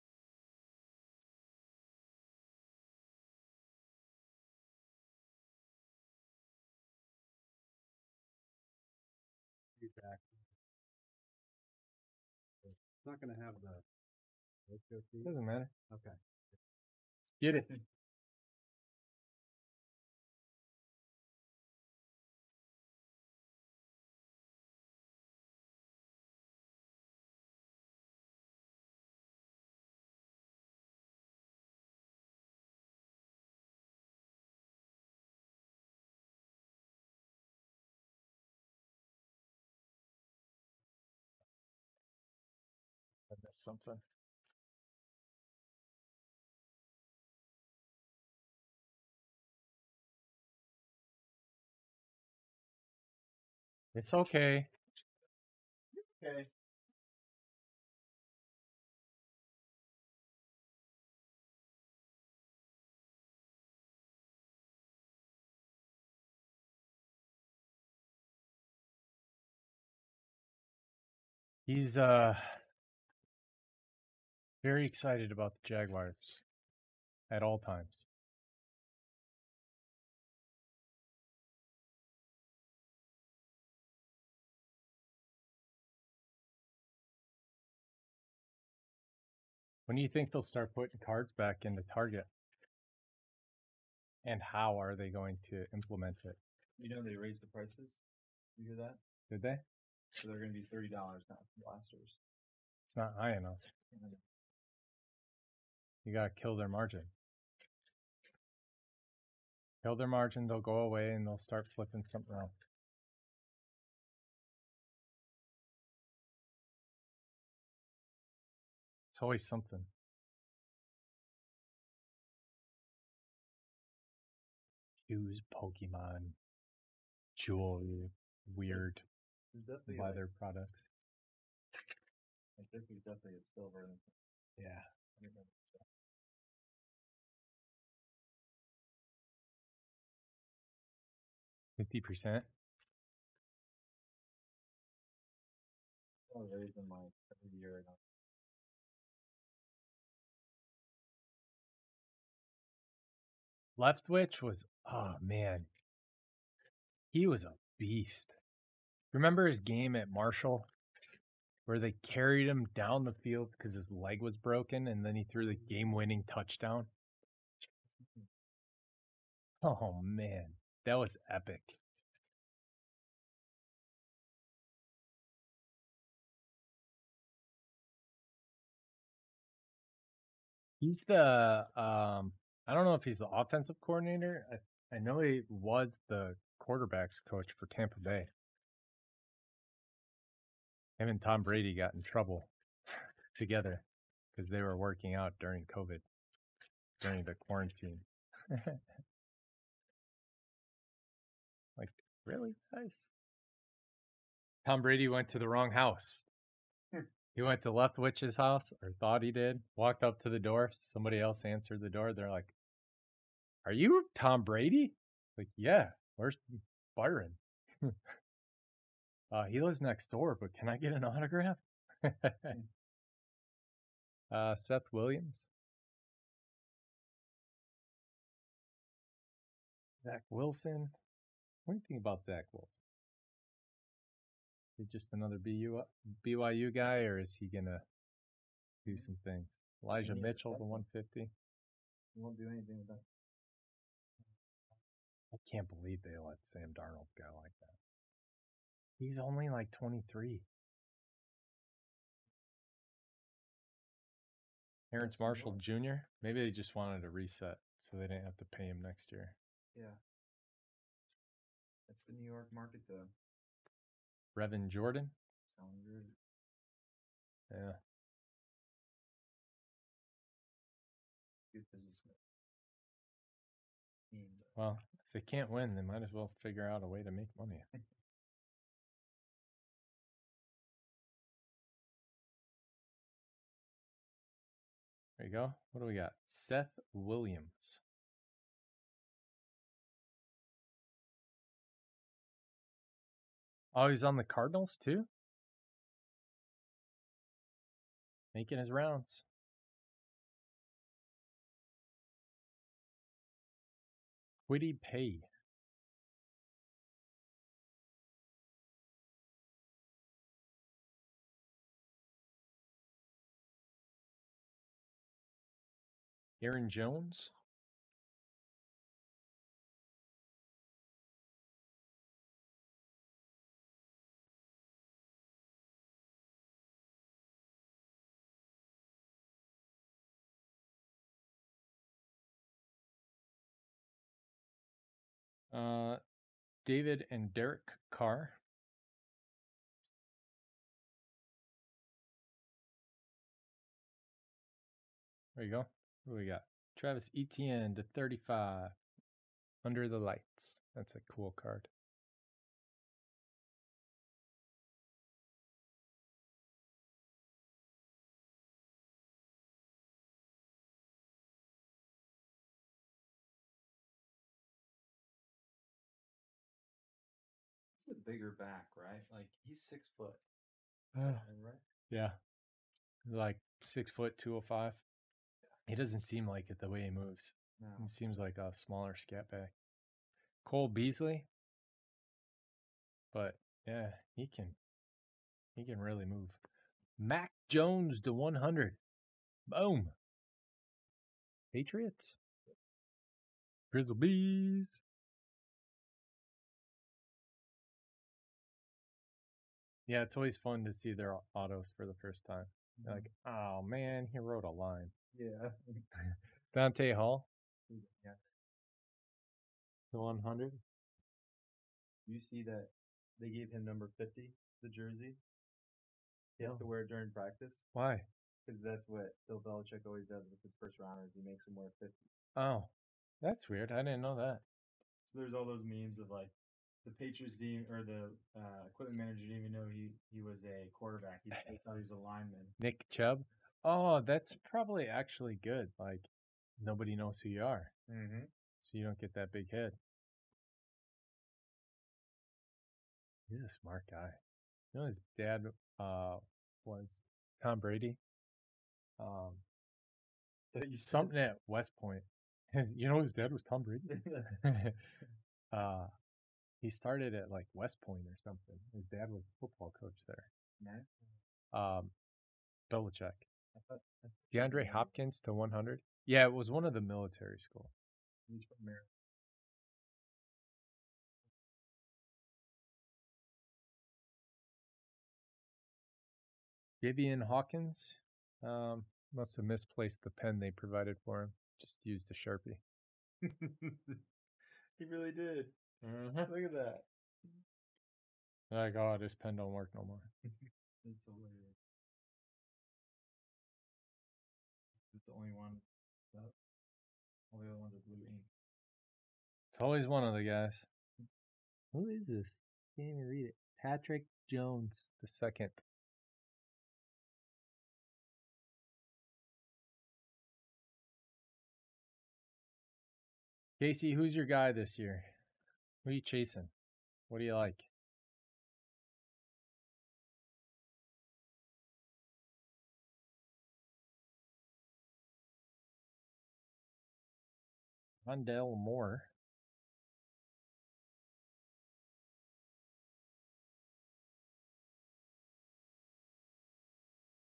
S2: It's not going to have the. Let's go see.
S1: Doesn't matter.
S2: Okay.
S1: Get it. *laughs* Something. It's okay.
S3: Okay.
S1: He's uh very excited about the Jaguars at all times. When do you think they'll start putting cards back into Target? And how are they going to implement it?
S3: You know they raised the prices. You hear that?
S1: Did they?
S3: So they're going to be thirty dollars now for blasters.
S1: It's not high enough. You gotta kill their margin. Kill their margin, they'll go away and they'll start flipping something else. It's always something. Shoes, Pokemon, jewelry, weird. Buy
S3: like,
S1: their products.
S3: like, there's definitely a silver
S1: Yeah. Fifty percent.
S3: I was like every year.
S1: Leftwich was oh man. He was a beast. Remember his game at Marshall where they carried him down the field because his leg was broken and then he threw the game winning touchdown? *laughs* Oh man, that was epic. He's the um I don't know if he's the offensive coordinator. I, I know he was the quarterbacks coach for Tampa Bay. Him and Tom Brady got in trouble *laughs* together because they were working out during COVID, during the quarantine. *laughs* really, nice. Tom Brady went to the wrong house. He went to Leftwich's house, or thought he did. Walked up to the door. Somebody else answered the door. They're like, "Are you Tom Brady?" Like, yeah. Where's Byron? *laughs* uh, he lives next door, but can I get an autograph? *laughs* uh, Seth Williams, Zach Wilson. What do you think about Zach Wilson? Is he just another BU, BYU guy, or is he gonna do mm-hmm. some things? Elijah Mitchell, the 150.
S3: You won't do anything with that.
S1: I can't believe they let Sam Darnold go like that. He's only like 23.
S3: Terrace
S1: Marshall. Jr. Maybe they just wanted to reset so they didn't have to pay him next year.
S3: Yeah. That's the New York market, though.
S1: Brevin Jordan.
S3: Sounds good.
S1: Yeah.
S3: Good businessman. Uh,
S1: well, if they can't win, they might as well figure out a way to make money. *laughs* There you go. What do we got? Seth Williams. Oh, he's on the Cardinals too? Making his rounds. Kwity Paye. Aaron Jones. Uh, David and Derek Carr. There you go. We got? Travis Etienne to 35. Under the lights. That's a cool card.
S3: He's a bigger back, right? Like he's six foot,
S1: Uh,
S3: right?
S1: yeah. Like six foot, 205. He doesn't seem like it the way he moves.
S3: No.
S1: He seems like a smaller scat back. Cole Beasley. But yeah, he can he can really move. Mac Jones to 100. Boom. Patriots. Grizzle Bees. Yeah, it's always fun to see their autos for the first time. You're mm-hmm. like, oh man, he wrote a line.
S3: yeah. *laughs*
S1: Dante Hall, mm,
S3: yeah.
S1: the 100.
S3: You see that they gave him number fifty, the jersey. He has to wear it during practice
S1: Why?
S3: because that's what Bill Belichick always does with his first rounders. He makes them wear fifty.
S1: Oh, that's weird. I didn't know that.
S3: So there's all those memes of like the Patriots team or the uh, equipment manager didn't even know he he was a quarterback. He *laughs* thought he was a lineman.
S1: Nick Chubb. Oh, that's probably actually good. Like, nobody knows who you are,
S3: Mm-hmm.
S1: so you don't get that big head. He's a smart guy. You know, his dad uh, was Tom Brady. Um, something at West Point. His, you know, his dad was Tom Brady. *laughs* *laughs* uh, he started at like West Point or something. His dad was a football coach there.
S3: Man,
S1: Um, Belichick.
S3: Thought,
S1: DeAndre Hopkins to 100. Yeah, it was one of the military school.
S3: He's from Maryland.
S1: Javian Hawkins um, must have misplaced the pen they provided for him. Just used a sharpie. *laughs*
S3: he really did.
S1: Mm-hmm.
S3: Look at that.
S1: Like, oh, this pen don't work no more. *laughs*
S3: It's hilarious. It's the only one. That, all the other ones are blue ink.
S1: It's always one of the guys. Who is this? Can't even read it. Patrick Jones the second. Casey, who's your guy this year? What are you chasing? What do you like? Rondale Moore.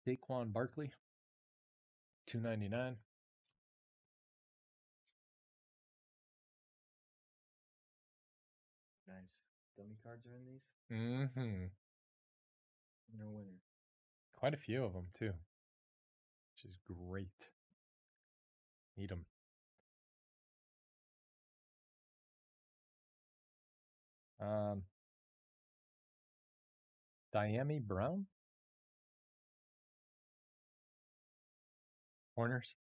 S1: Saquon Barkley,
S3: 299. Cards are in these.
S1: Mm-hmm.
S3: No winner.
S1: Quite a few of them too, which is great. Need them. Um, Dyami Brown. Corners.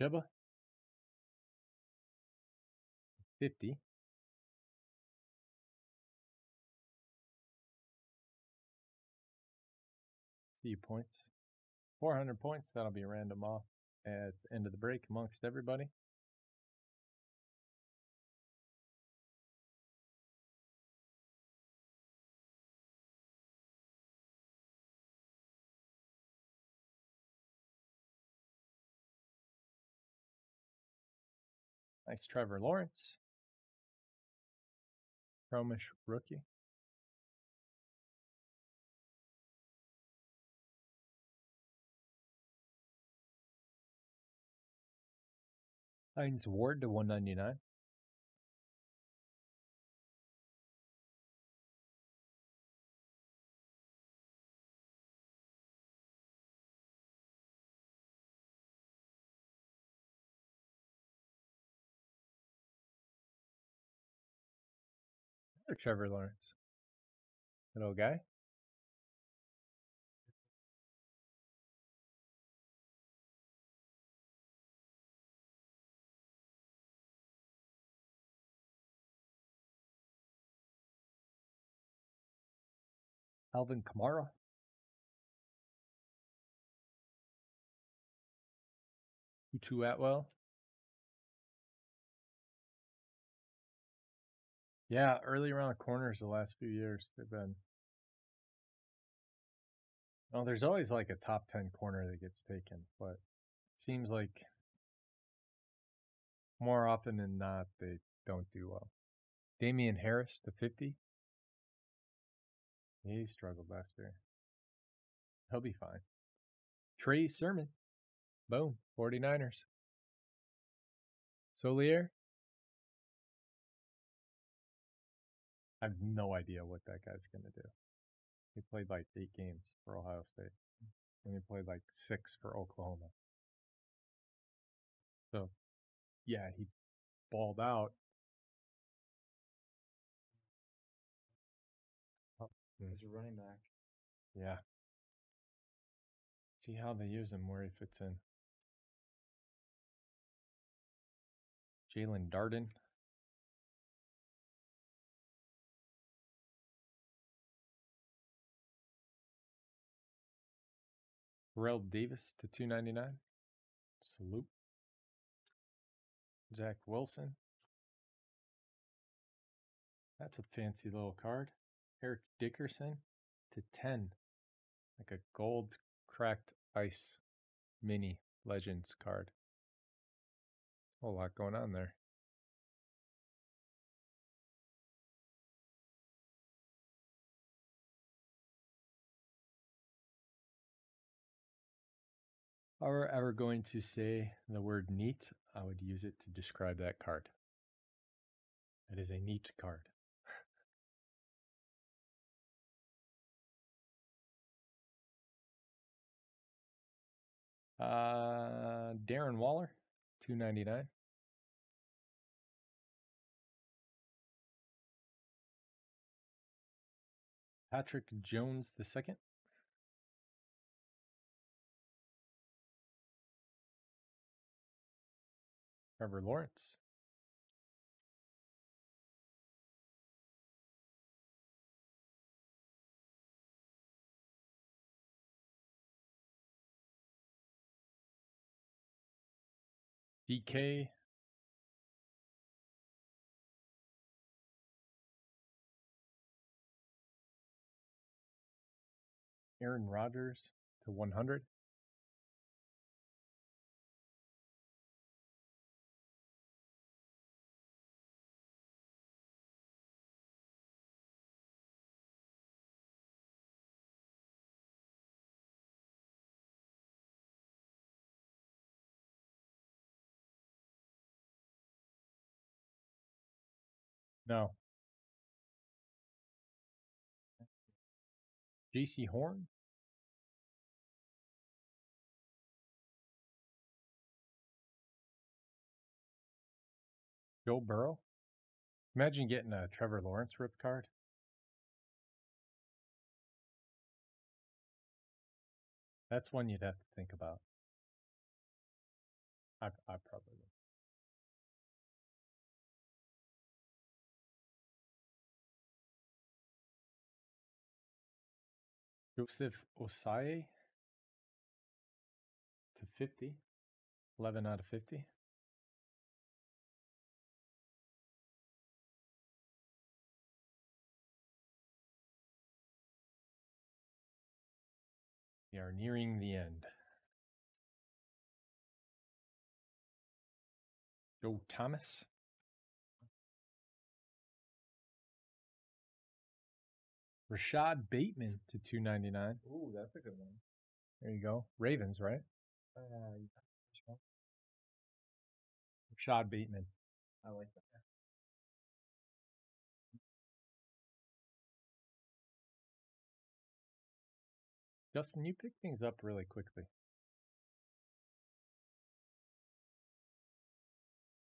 S1: Jebba. 50. See you points. 400 points. That'll be random off at the end of the break amongst everybody. Nice Trevor Lawrence. Chromish rookie. Hines Ward to 199. Another Trevor Lawrence. Little guy. Alvin Kamara. Tutu Atwell. Yeah, early around the corners the last few years they've been. Oh, there's always like a top ten corner that gets taken, but it seems like more often than not they don't do well. Damien Harris to fifty. He struggled last year. He'll be fine. Trey Sermon. Boom. 49ers. Solier. I have no idea what that guy's going to do. He played like eight games for Ohio State, and he played like six for Oklahoma. So, yeah, he balled out. Oh, hmm.
S3: As a running back.
S1: Yeah. See how they use him, where he fits in. Jaelon Darden. Terrell Davis to 299. Salute. Zach Wilson. That's a fancy little card. Eric Dickerson to 10. Like a gold cracked ice mini legends card. A lot going on there. Were ever going to say the word neat, I would use it to describe that card. It is a neat card. uh, Darren Waller, two ninety nine. Patrick Jones the second. Trevor Lawrence. DK. Aaron Rodgers to 100. No. Jaycee Horn? Joe Burrow? Imagine getting a Trevor Lawrence rip card. That's one you'd have to think about. I, I probably would. Joseph Ossai to 50. 11 out of 50. We are nearing the end. Joe Thomas. Rashod Bateman to 299.
S3: Ooh, that's a good one.
S1: There you go. Ravens, right?
S3: Uh,
S1: Rashod Bateman.
S3: I like that.
S1: Justin, you pick things up really quickly.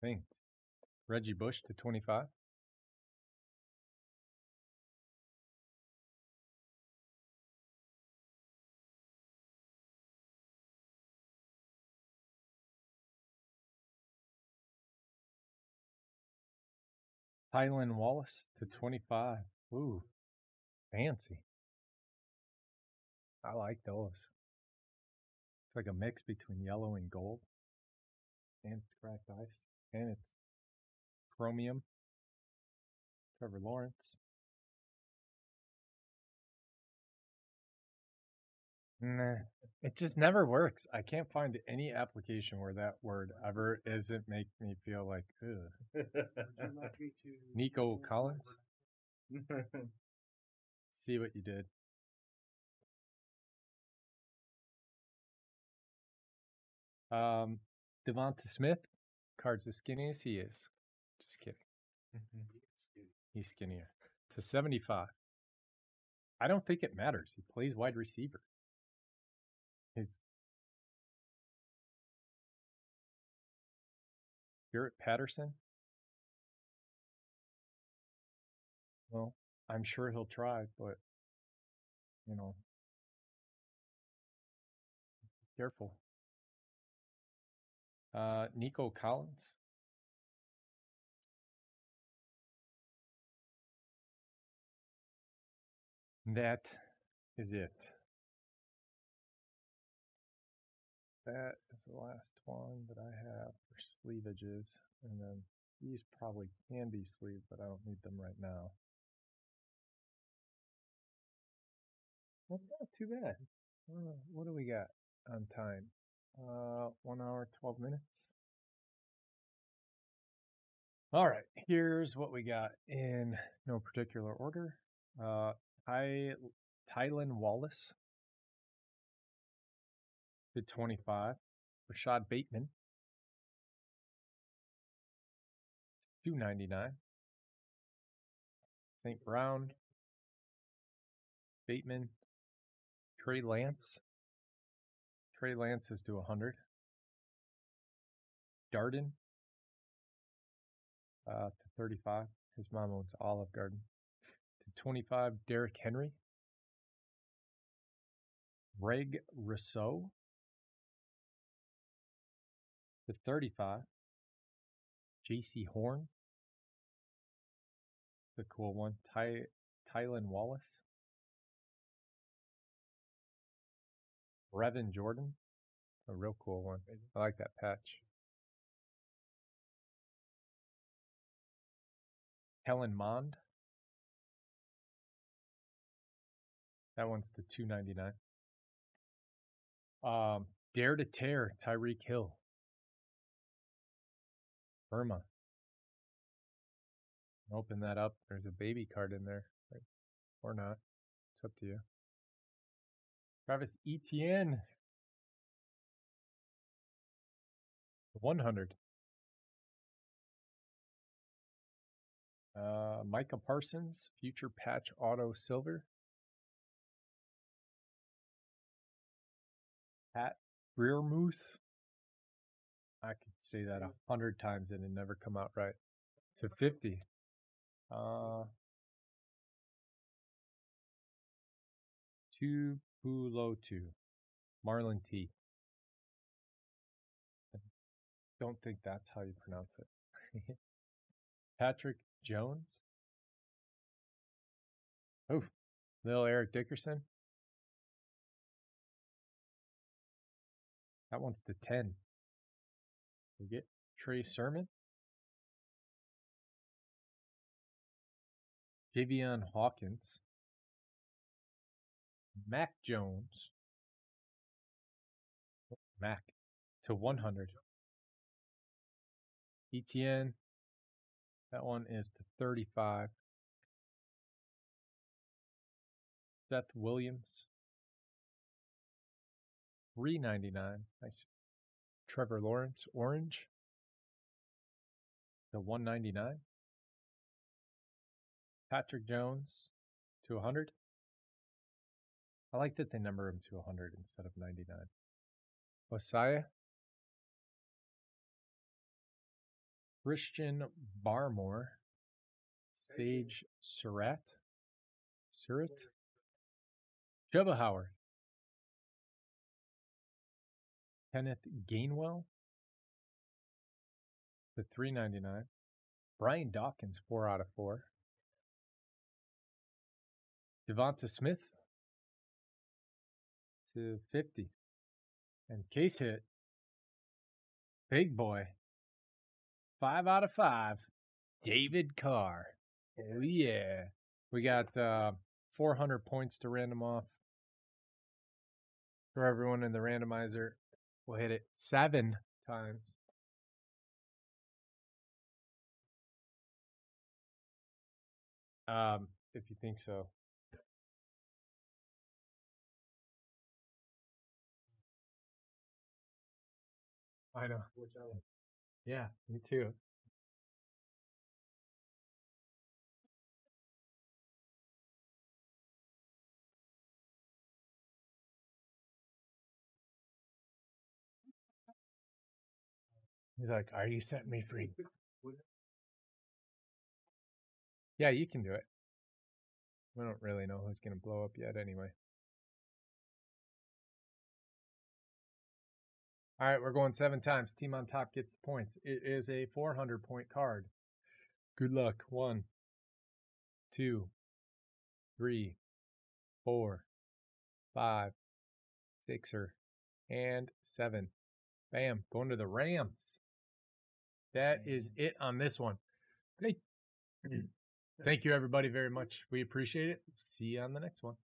S1: Thanks. Reggie Bush to 25. Tylan Wallace to 25. Ooh, fancy. I like those. It's like a mix between yellow and gold. And cracked ice. And it's chromium. Trevor Lawrence. Nah, it just never works. I can't find any application where that word ever isn't make me feel like, ugh.
S2: Would you like me to
S1: Nico Collins? *laughs* See what you did. Um, DeVonta Smith, card's as skinny as he is. Just kidding. He's skinnier. To 75. I don't think it matters. He plays wide receiver. His Garrett Patterson. Well, I'm sure he'll try, but you know, careful. Uh, Nico Collins. That is it. That is the last one that I have for sleevages. And then these probably can be sleeved, but I don't need them right now. That's not too bad. Uh, what do we got on time? Uh, one hour, 12 minutes. All right, here's what we got in no particular order. Uh, Ty, Tylan Wallace, to 25. Rashod Bateman, 299. St. Brown, Bateman, Trey Lance. Trey Lance is to 100. Darden, uh, to 35. His mom owns Olive Garden. To 25, Derrick Henry. Greg Rousseau. To 35, Jaycee Horn. The cool one. Ty, Tylan Wallace. Brevin Jordan. A real cool one. I like that patch. Kellen Mond. That one's the two ninety nine. Um, Dare to Tear, Tyreek Hill. Burma. Open that up. There's a baby card in there. Or not. It's up to you. Travis Etienne. 100. Uh, Micah Parsons, Future Patch Auto Silver. Pat Freiermuth. I could say that a hundred times and it never come out right. To 50. Uh, two. Marlon T. Don't think that's how you pronounce it. *laughs* Patrick Jones. Oh, little Eric Dickerson. That one's to 10. We get Trey Sermon. Javian Hawkins. Mac Jones. Mac to 100. ETN. That one is to 35. Seth Williams. 399. Nice. Trevor Lawrence, orange. To 199. Patrick Jones to 100. I like that they number him to 100 instead of 99. Messiah. Christian Barmore. Sage Surratt. Surratt. Chuba Hubbard. Kenneth Gainwell. The 399. Brian Dawkins, 4 out of 4. DeVonta Smith to 50. And case hit. Big boy. 5 out of 5. David Carr. Oh yeah. We got uh 400 points to random off for everyone in the randomizer. We'll hit it seven times. Um, if you think so. I know. Yeah, me too. He's like, "Are you setting me free?" Yeah, you can do it. We don't really know who's gonna blow up yet, anyway. All right, we're going seven times. Team on top gets the points. It is a 400 point card. Good luck. One, two, three, four, five, sixer, and seven. Bam. Going to the Rams. That is it on this one. Hey. Thank *clears throat* you, everybody, very much. We appreciate it. See you on the next one.